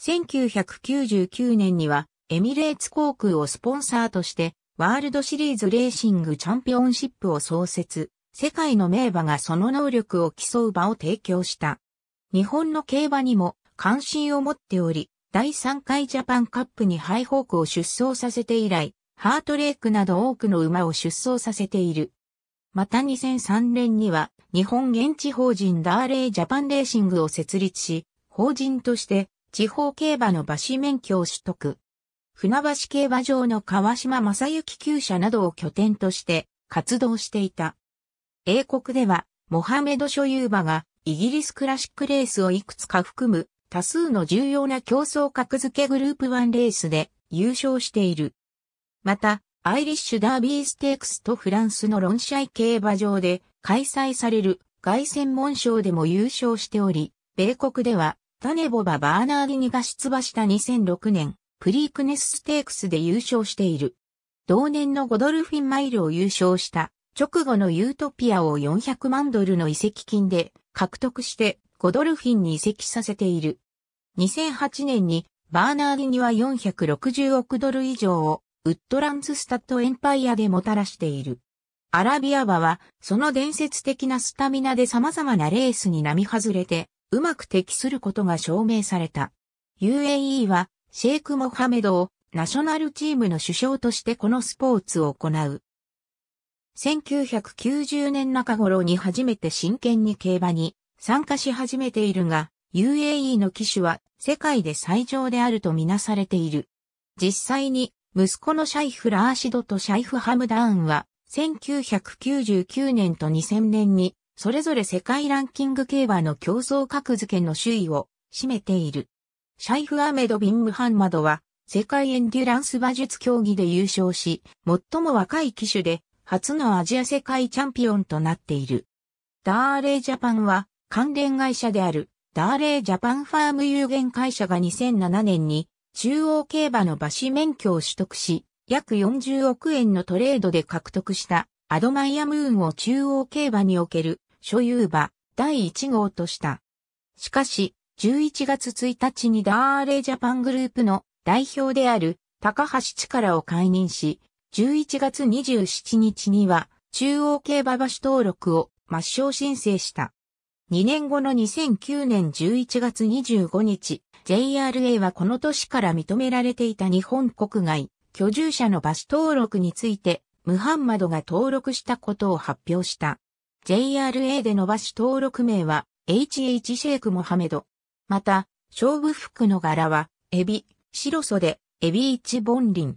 1999年にはエミレーツ航空をスポンサーとしてワールドシリーズレーシングチャンピオンシップを創設。世界の名馬がその能力を競う場を提供した。日本の競馬にも関心を持っており、第3回ジャパンカップにハイホークを出走させて以来、ハートレークなど多くの馬を出走させている。また2003年には日本現地法人ダーレイジャパンレーシングを設立し、法人として地方競馬の馬氏免許を取得。船橋競馬場の川島正幸厩舎などを拠点として活動していた。英国ではモハメド所有馬がイギリスクラシックレースをいくつか含む多数の重要な競争格付けグループ1レースで優勝している。また、アイリッシュダービーステークスとフランスのロンシャイ競馬場で開催される凱旋門賞でも優勝しており、米国ではタネボバ・バーナーディニが出馬した2006年、プリークネスステークスで優勝している。同年のゴドルフィンマイルを優勝した直後のユートピアを400万ドルの移籍金で獲得してゴドルフィンに移籍させている。2008年にバーナーディには460億ドル以上をウッドランズスタッドエンパイアでもたらしている。アラビア馬はその伝説的なスタミナで様々なレースに並外れてうまく適することが証明された。UAE はシェイク・モハメドをナショナルチームの首相としてこのスポーツを行う。1990年中頃に初めて真剣に競馬に参加し始めているが、UAE の騎手は世界で最上であるとみなされている。実際に息子のシャイフ・ラーシドとシャイフ・ハムダーンは1999年と2000年にそれぞれ世界ランキング競馬の競争格付けの首位を占めている。シャイフ・アメド・ビン・ムハンマドは世界エンデュランス馬術競技で優勝し、最も若い騎手で初のアジア世界チャンピオンとなっている。ダーレージャパンは関連会社であるダーレージャパンファーム有限会社が2007年に中央競馬の馬氏免許を取得し、約40億円のトレードで獲得したアドマイアムーンを中央競馬における所有馬第1号とした。しかし、11月1日にダーレージャパングループの代表である高橋力を解任し、11月27日には中央競馬場所登録を抹消申請した。2年後の2009年11月25日、JRA はこの年から認められていた日本国外居住者の場所登録について、ムハンマドが登録したことを発表した。JRA での場所登録名は HH シェイクモハメド。また、勝負服の柄は、エビ、白袖、エビイチボンリン。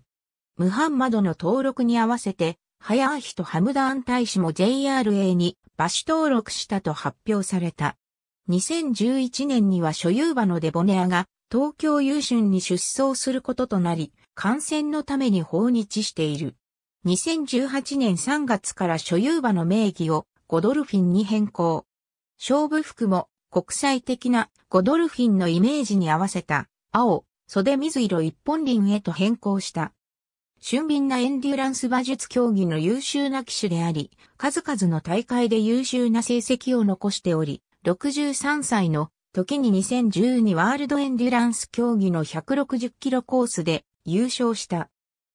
ムハンマドの登録に合わせて、ハヤーヒとハムダーン大使も JRA に馬主登録したと発表された。2011年には所有馬のデボネアが東京優春に出走することとなり、感染のために訪日している。2018年3月から所有馬の名義をゴドルフィンに変更。勝負服も国際的なゴドルフィンのイメージに合わせた青、袖水色一本輪へと変更した。俊敏なエンデュランス馬術競技の優秀な騎手であり、数々の大会で優秀な成績を残しており、63歳の時に2012ワールドエンデュランス競技の160キロコースで優勝した。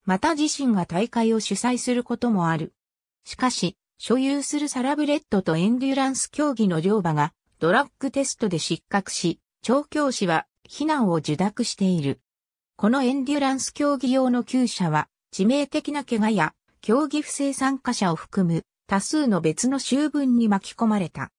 また自身が大会を主催することもある。しかし、所有するサラブレッドとエンデュランス競技の両馬がドラッグテストで失格し、調教師は非難を受諾している。このエンデュランス競技用の厩舎は致命的な怪我や競技不正参加者を含む多数の別の修分に巻き込まれた。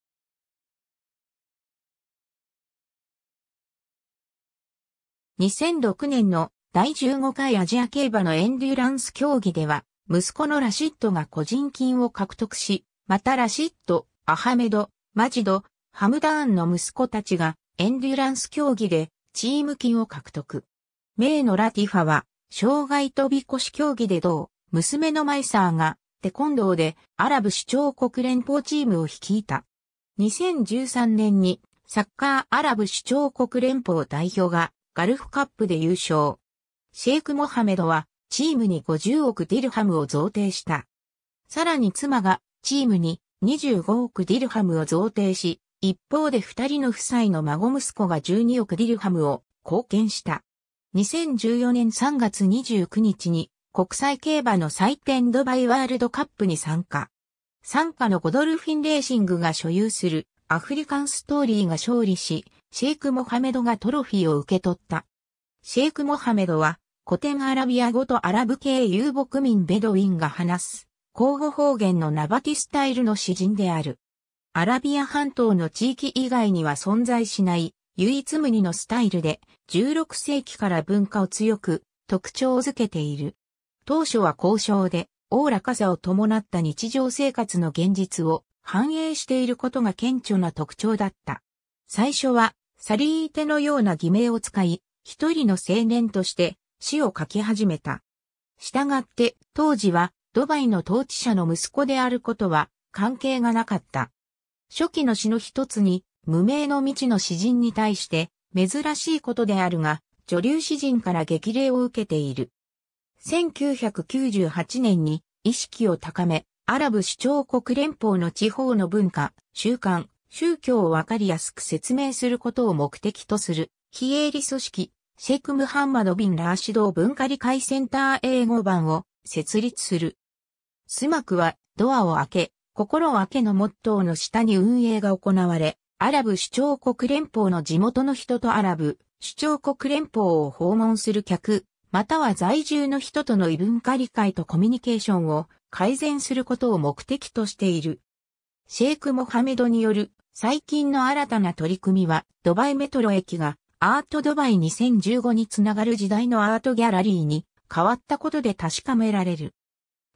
2006年の第15回アジア競馬のエンデュランス競技では、息子のラシッドが個人金を獲得し、またラシッド、アハメド、マジド、ハムダーンの息子たちがエンデュランス競技でチーム金を獲得。メイのラティファは、障害飛び越し競技で銅、娘のマイサーがテコンドーでアラブ首長国連邦チームを率いた。2013年にサッカーアラブ首長国連邦代表がガルフカップで優勝。シェイク・モハメドはチームに50億ディルハムを贈呈した。さらに妻がチームに25億ディルハムを贈呈し、一方で二人の夫妻の孫息子が12億ディルハムを貢献した。2014年3月29日に国際競馬の祭典ドバイワールドカップに参加。参加のゴドルフィンレーシングが所有するアフリカンストーリーが勝利し、シェイク・モハメドがトロフィーを受け取った。シェイク・モハメドは古典アラビア語とアラブ系遊牧民ベドウィンが話す、交互方言のナバティスタイルの詩人である。アラビア半島の地域以外には存在しない唯一無二のスタイルで16世紀から文化を強く特徴づけている。当初は交渉で、おおらかさを伴った日常生活の現実を反映していることが顕著な特徴だった。最初は、サリーテのような偽名を使い、一人の青年として詩を書き始めた。したがって、当時は、ドバイの統治者の息子であることは関係がなかった。初期の詩の一つに、無名の未知の詩人に対して、珍しいことであるが、女流詩人から激励を受けている。1998年に意識を高め、アラブ首長国連邦の地方の文化、習慣、宗教をわかりやすく説明することを目的とする、非営利組織、シェイク・ムハンマド・ビン・ラーシド文化理解センター英語版を設立する。スマクはドアを開け、心を開けのモットーの下に運営が行われ、アラブ首長国連邦の地元の人とアラブ首長国連邦を訪問する客、または在住の人との異文化理解とコミュニケーションを改善することを目的としている。シェイク・モハメドによる最近の新たな取り組みは、ドバイメトロ駅がアートドバイ2015につながる時代のアートギャラリーに変わったことで確かめられる。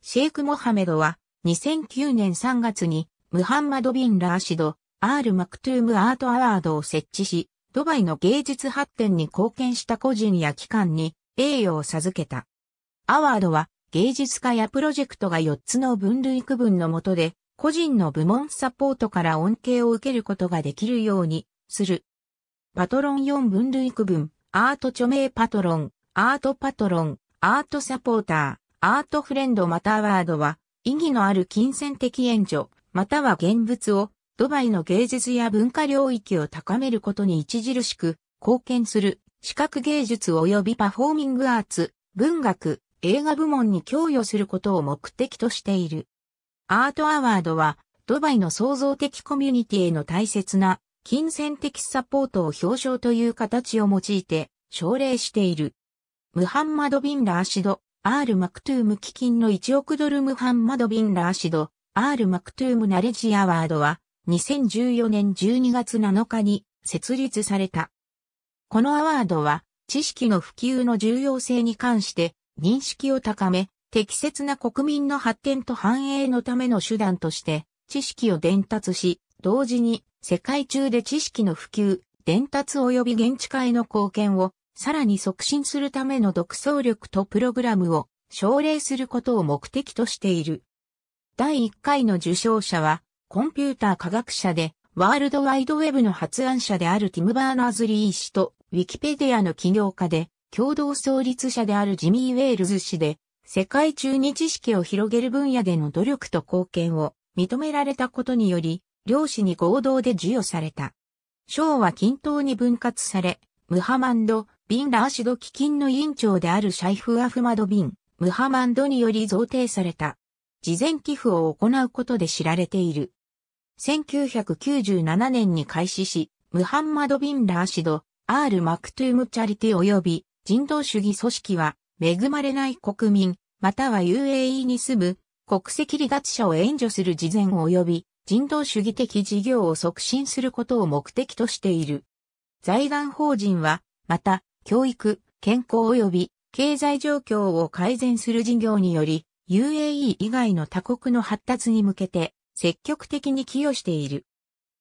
シェイク・モハメドは2009年3月にムハンマド・ビン・ラーシド、アール・マクトゥーム・アート・アワードを設置し、ドバイの芸術発展に貢献した個人や機関に栄誉を授けた。アワードは芸術家やプロジェクトが4つの分類区分のもとで個人の部門サポートから恩恵を受けることができるようにする。パトロン4分類区分、アート著名パトロン、アートパトロン、アートサポーター、アートフレンドまたアワードは意義のある金銭的援助、または現物をドバイの芸術や文化領域を高めることに著しく貢献する。視覚芸術及びパフォーミングアーツ、文学、映画部門に供与することを目的としている。アートアワードは、ドバイの創造的コミュニティへの大切な金銭的サポートを表彰という形を用いて奨励している。ムハンマド・ビン・ラーシド、アール・マクトゥーム基金の1億ドルムハンマド・ビン・ラーシド、アール・マクトゥーム・ナレッジアワードは、2014年12月7日に設立された。このアワードは知識の普及の重要性に関して認識を高め、適切な国民の発展と繁栄のための手段として知識を伝達し、同時に世界中で知識の普及、伝達及び現地化への貢献をさらに促進するための独創力とプログラムを奨励することを目的としている。第1回の受賞者は、コンピューター科学者で、ワールドワイドウェブの発案者であるティム・バーナーズ・リー氏と、ウィキペディアの起業家で、共同創立者であるジミー・ウェールズ氏で、世界中に知識を広げる分野での努力と貢献を認められたことにより、両氏に合同で授与された。賞は均等に分割され、ムハマンド・ビン・ラーシド基金の委員長であるシャイフ・アフマド・ビン、ムハマンドにより贈呈された。事前寄付を行うことで知られている。1997年に開始し、ムハンマド・ビン・ラーシド、アール・マクトゥーム・チャリティ及び人道主義組織は、恵まれない国民、または UAE に住む国籍離脱者を援助する事前及び人道主義的事業を促進することを目的としている。財団法人は、また、教育、健康及び経済状況を改善する事業により、UAE 以外の他国の発達に向けて積極的に寄与している。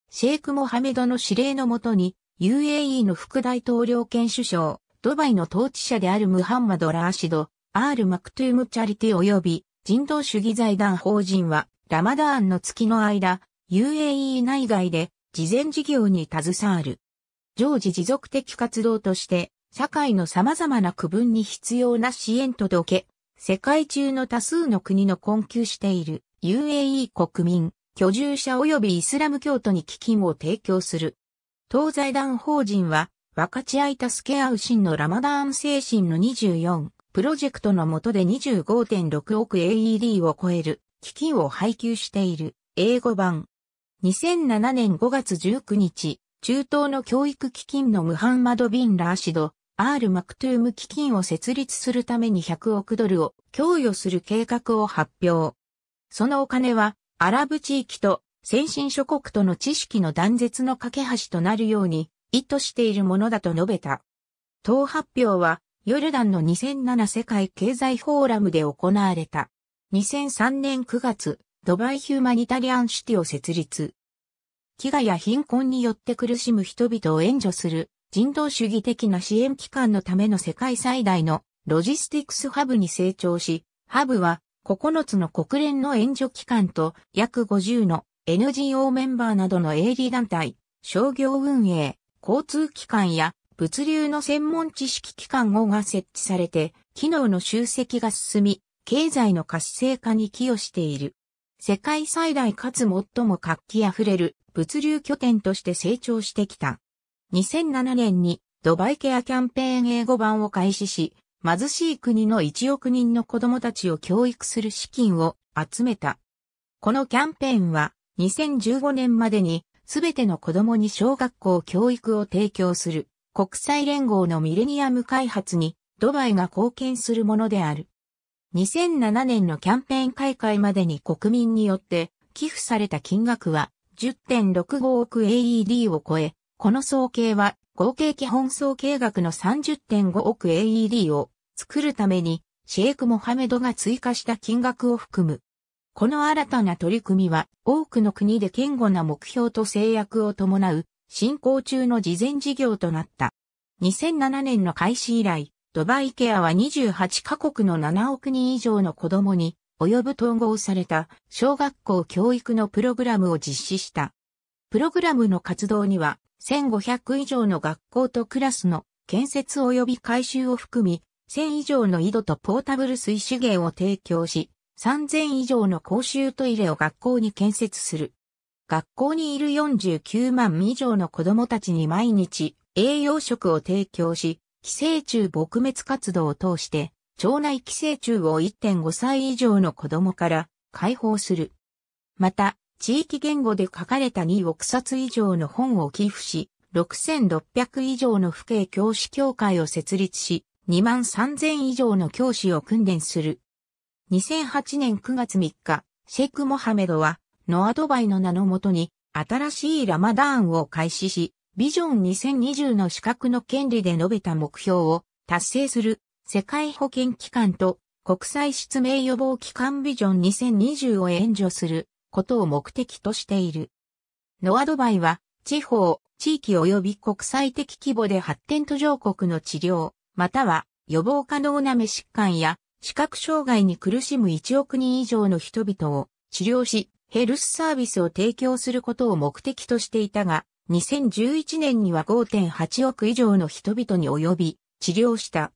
シェイク・モハメドの指令のもとに UAE の副大統領兼首相、ドバイの統治者であるムハンマド・ラーシド、アール・マクトゥーム・チャリティ及び人道主義財団法人はラマダーンの月の間、UAE 内外で事前事業に携わる。常時持続的活動として社会の様々な区分に必要な支援届け、世界中の多数の国の困窮している UAE 国民、居住者及びイスラム教徒に基金を提供する。東財団法人は分かち合い助け合う真のラマダーン精神の24プロジェクトの下で25.6億 AED を超える基金を配給している英語版。2007年5月19日、中東の教育基金のムハンマド・ビン・ラーシド、アール・マクトゥーム基金を設立するために100億ドルを供与する計画を発表。そのお金は、アラブ地域と先進諸国との知識の断絶の架け橋となるように意図しているものだと述べた。当発表は、ヨルダンの2007世界経済フォーラムで行われた。2003年9月、ドバイヒューマニタリアンシティを設立。飢餓や貧困によって苦しむ人々を援助する人道主義的な支援機関のための世界最大のロジスティクスハブに成長し、ハブは9つの国連の援助機関と約50の NGO メンバーなどの営利団体、商業運営、交通機関や物流の専門知識機関をが設置されて、機能の集積が進み、経済の活性化に寄与している。世界最大かつ最も活気あふれる物流拠点として成長してきた。2007年にドバイケアキャンペーン英語版を開始し、貧しい国の1億人の子供たちを教育する資金を集めた。このキャンペーンは2015年までにすべての子供に小学校教育を提供する国際連合のミレニアム開発にドバイが貢献するものである。2007年のキャンペーン開会までに国民によって寄付された金額は10.65億 AED を超え、この総計は合計基本総計額の30.5億 AED を作るためにシェイク・モハメドが追加した金額を含む。この新たな取り組みは多くの国で堅固な目標と制約を伴う進行中の事前事業となった。2007年の開始以来、ドバイケアは28カ国の7億人以上の子供に及ぶ統合された小学校教育のプログラムを実施した。プログラムの活動には1500以上の学校とクラスの建設及び改修を含み、1000以上の井戸とポータブル水資源を提供し、3000以上の公衆トイレを学校に建設する。学校にいる49万以上の子供たちに毎日栄養食を提供し、寄生虫撲滅活動を通して、腸内寄生虫を1.5歳以上の子供から解放する。また、地域言語で書かれた2億冊以上の本を寄付し、6600以上の父兄教師協会を設立し、2万3000以上の教師を訓練する。2008年9月3日、シェイク・モハメドは、ノアドバイの名のもとに、新しいラマダーンを開始し、ビジョン2020の資格の権利で述べた目標を達成する世界保健機関と国際失明予防機関ビジョン2020を援助することを目的としている。ノアドバイは地方、地域及び国際的規模で発展途上国の治療、または予防可能な目疾患や視覚障害に苦しむ1億人以上の人々を治療し、ヘルスサービスを提供することを目的としていたが、2011年には5.8億以上の人々に及び治療した。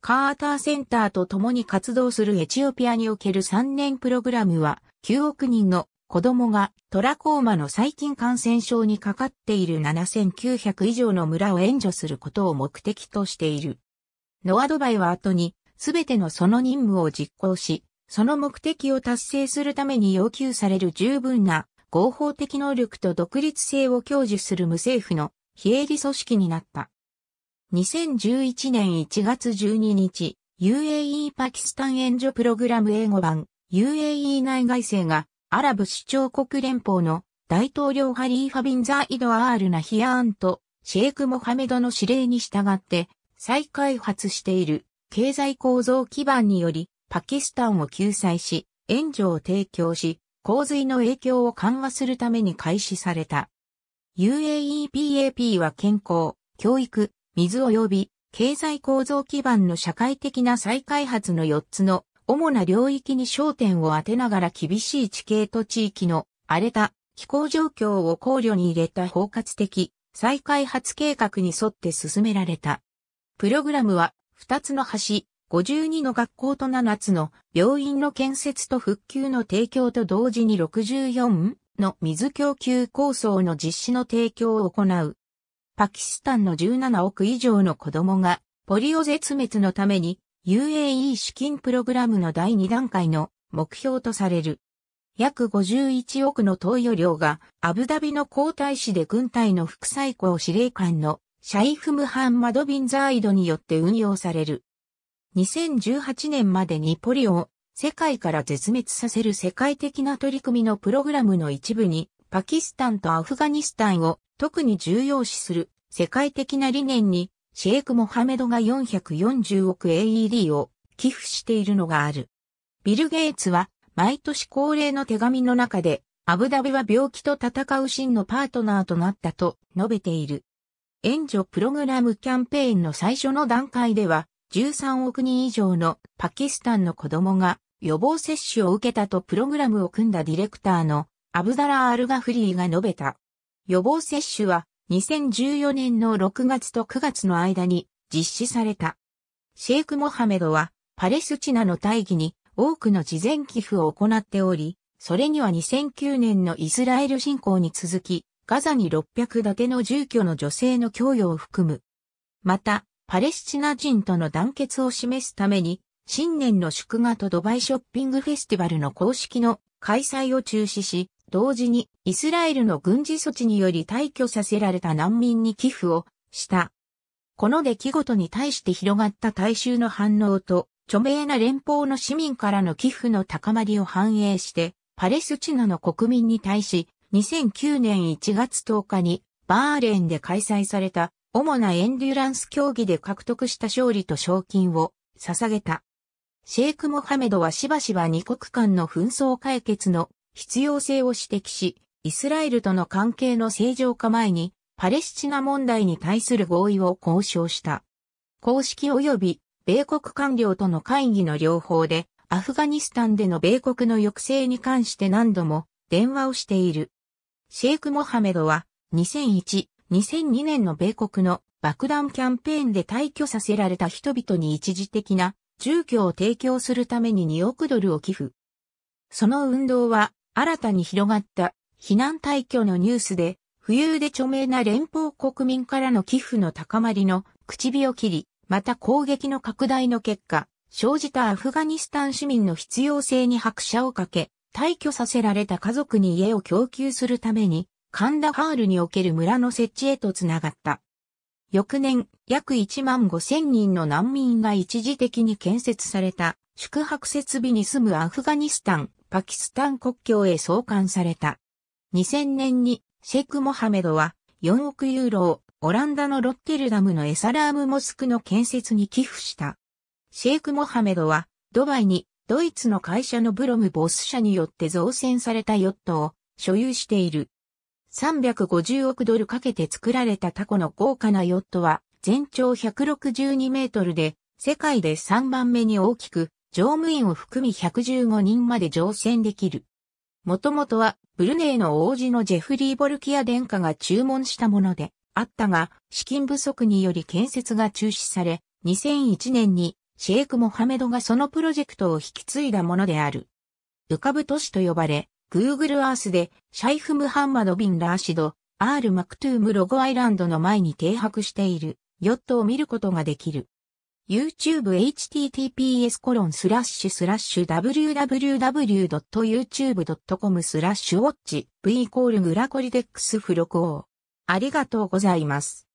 カーターセンターと共に活動するエチオピアにおける3年プログラムは9億人の子供がトラコーマの細菌感染症にかかっている7900以上の村を援助することを目的としている。ノアドバイは後にすべてのその任務を実行し、その目的を達成するために要求される十分な合法的能力と独立性を享受する無政府の非営利組織になった。2011年1月12日、UAE パキスタン援助プログラム英語版 UAE 内外政がアラブ首長国連邦の大統領ハリーファビンザイド・アール・ナヒアーンとシェイク・モハメドの指令に従って再開発している経済構造基盤によりパキスタンを救済し援助を提供し洪水の影響を緩和するために開始された。UAEPAP は健康、教育、水及び経済構造基盤の社会的な再開発の4つの主な領域に焦点を当てながら厳しい地形と地域の荒れた気候状況を考慮に入れた包括的再開発計画に沿って進められた。プログラムは2つの橋、52の学校と7つの病院の建設と復旧の提供と同時に64の水供給構想の実施の提供を行う。パキスタンの17億以上の子供がポリオ絶滅のために UAE 資金プログラムの第2段階の目標とされる。約51億の投与量がアブダビの皇太子で軍隊の副最高司令官のシャイフ・ムハンマド・ビン・ザーイドによって運用される。2018年までにポリオを世界から絶滅させる世界的な取り組みのプログラムの一部にパキスタンとアフガニスタンを特に重要視する世界的な理念にシェイク・モハメドが440億 AED を寄付しているのがある。ビル・ゲイツは毎年恒例の手紙の中でアブダビは病気と戦う真のパートナーとなったと述べている。援助プログラムキャンペーンの最初の段階では13億人以上のパキスタンの子供が予防接種を受けたとプログラムを組んだディレクターのアブダラ・アルガフリーが述べた。予防接種は2014年の6月と9月の間に実施された。シェイク・モハメドはパレスチナの大義に多くの事前寄付を行っており、それには2009年のイスラエル侵攻に続き、ガザに600建ての住居の女性の供与を含む。また、パレスチナ人との団結を示すために、新年の祝賀とドバイショッピングフェスティバルの公式の開催を中止し、同時にイスラエルの軍事措置により退去させられた難民に寄付をした。この出来事に対して広がった大衆の反応と、著名な連邦の市民からの寄付の高まりを反映して、パレスチナの国民に対し、2009年1月10日にバーレーンで開催された主なエンデュランス競技で獲得した勝利と賞金を捧げた。シェイク・モハメドはしばしば二国間の紛争解決の必要性を指摘し、イスラエルとの関係の正常化前に、パレスチナ問題に対する合意を交渉した。公式及び米国官僚との会議の両方で、アフガニスタンでの米国の抑制に関して何度も電話をしている。シェイク・モハメドは2001、2002年の米国の爆弾キャンペーンで退去させられた人々に一時的な住居を提供するために2億ドルを寄付。その運動は新たに広がった避難退去のニュースで、浮遊で著名な連邦国民からの寄付の高まりの口火を切り、また攻撃の拡大の結果、生じたアフガニスタン市民の必要性に拍車をかけ、退去させられた家族に家を供給するために、カンダハールにおける村の設置へとつながった。翌年、約1万5千人の難民が一時的に建設された宿泊設備に住むアフガニスタン、パキスタン国境へ送還された。2000年にシェイク・モハメドは4億ユーロをオランダのロッテルダムのエサラームモスクの建設に寄付した。シェイク・モハメドはドバイにドイツの会社のブロムボス社によって造船されたヨットを所有している。350億ドルかけて作られたタコの豪華なヨットは全長162メートルで世界で3番目に大きく乗務員を含み115人まで乗船できる。もともとはブルネイの王子のジェフリー・ボルキア殿下が注文したものであったが資金不足により建設が中止され2001年にシェイク・モハメドがそのプロジェクトを引き継いだものである。浮かぶ都市と呼ばれ Google Earth でシャイフ・ムハンマド・ビン・ラーシド、R・ マクトゥーム・ロゴアイランドの前に停泊しているヨットを見ることができる。YouTube https コロンスラッシュスラッシュ www.youtube.com スラッシュウォッチ v イコールグラコリデックスフロコー。ありがとうございます。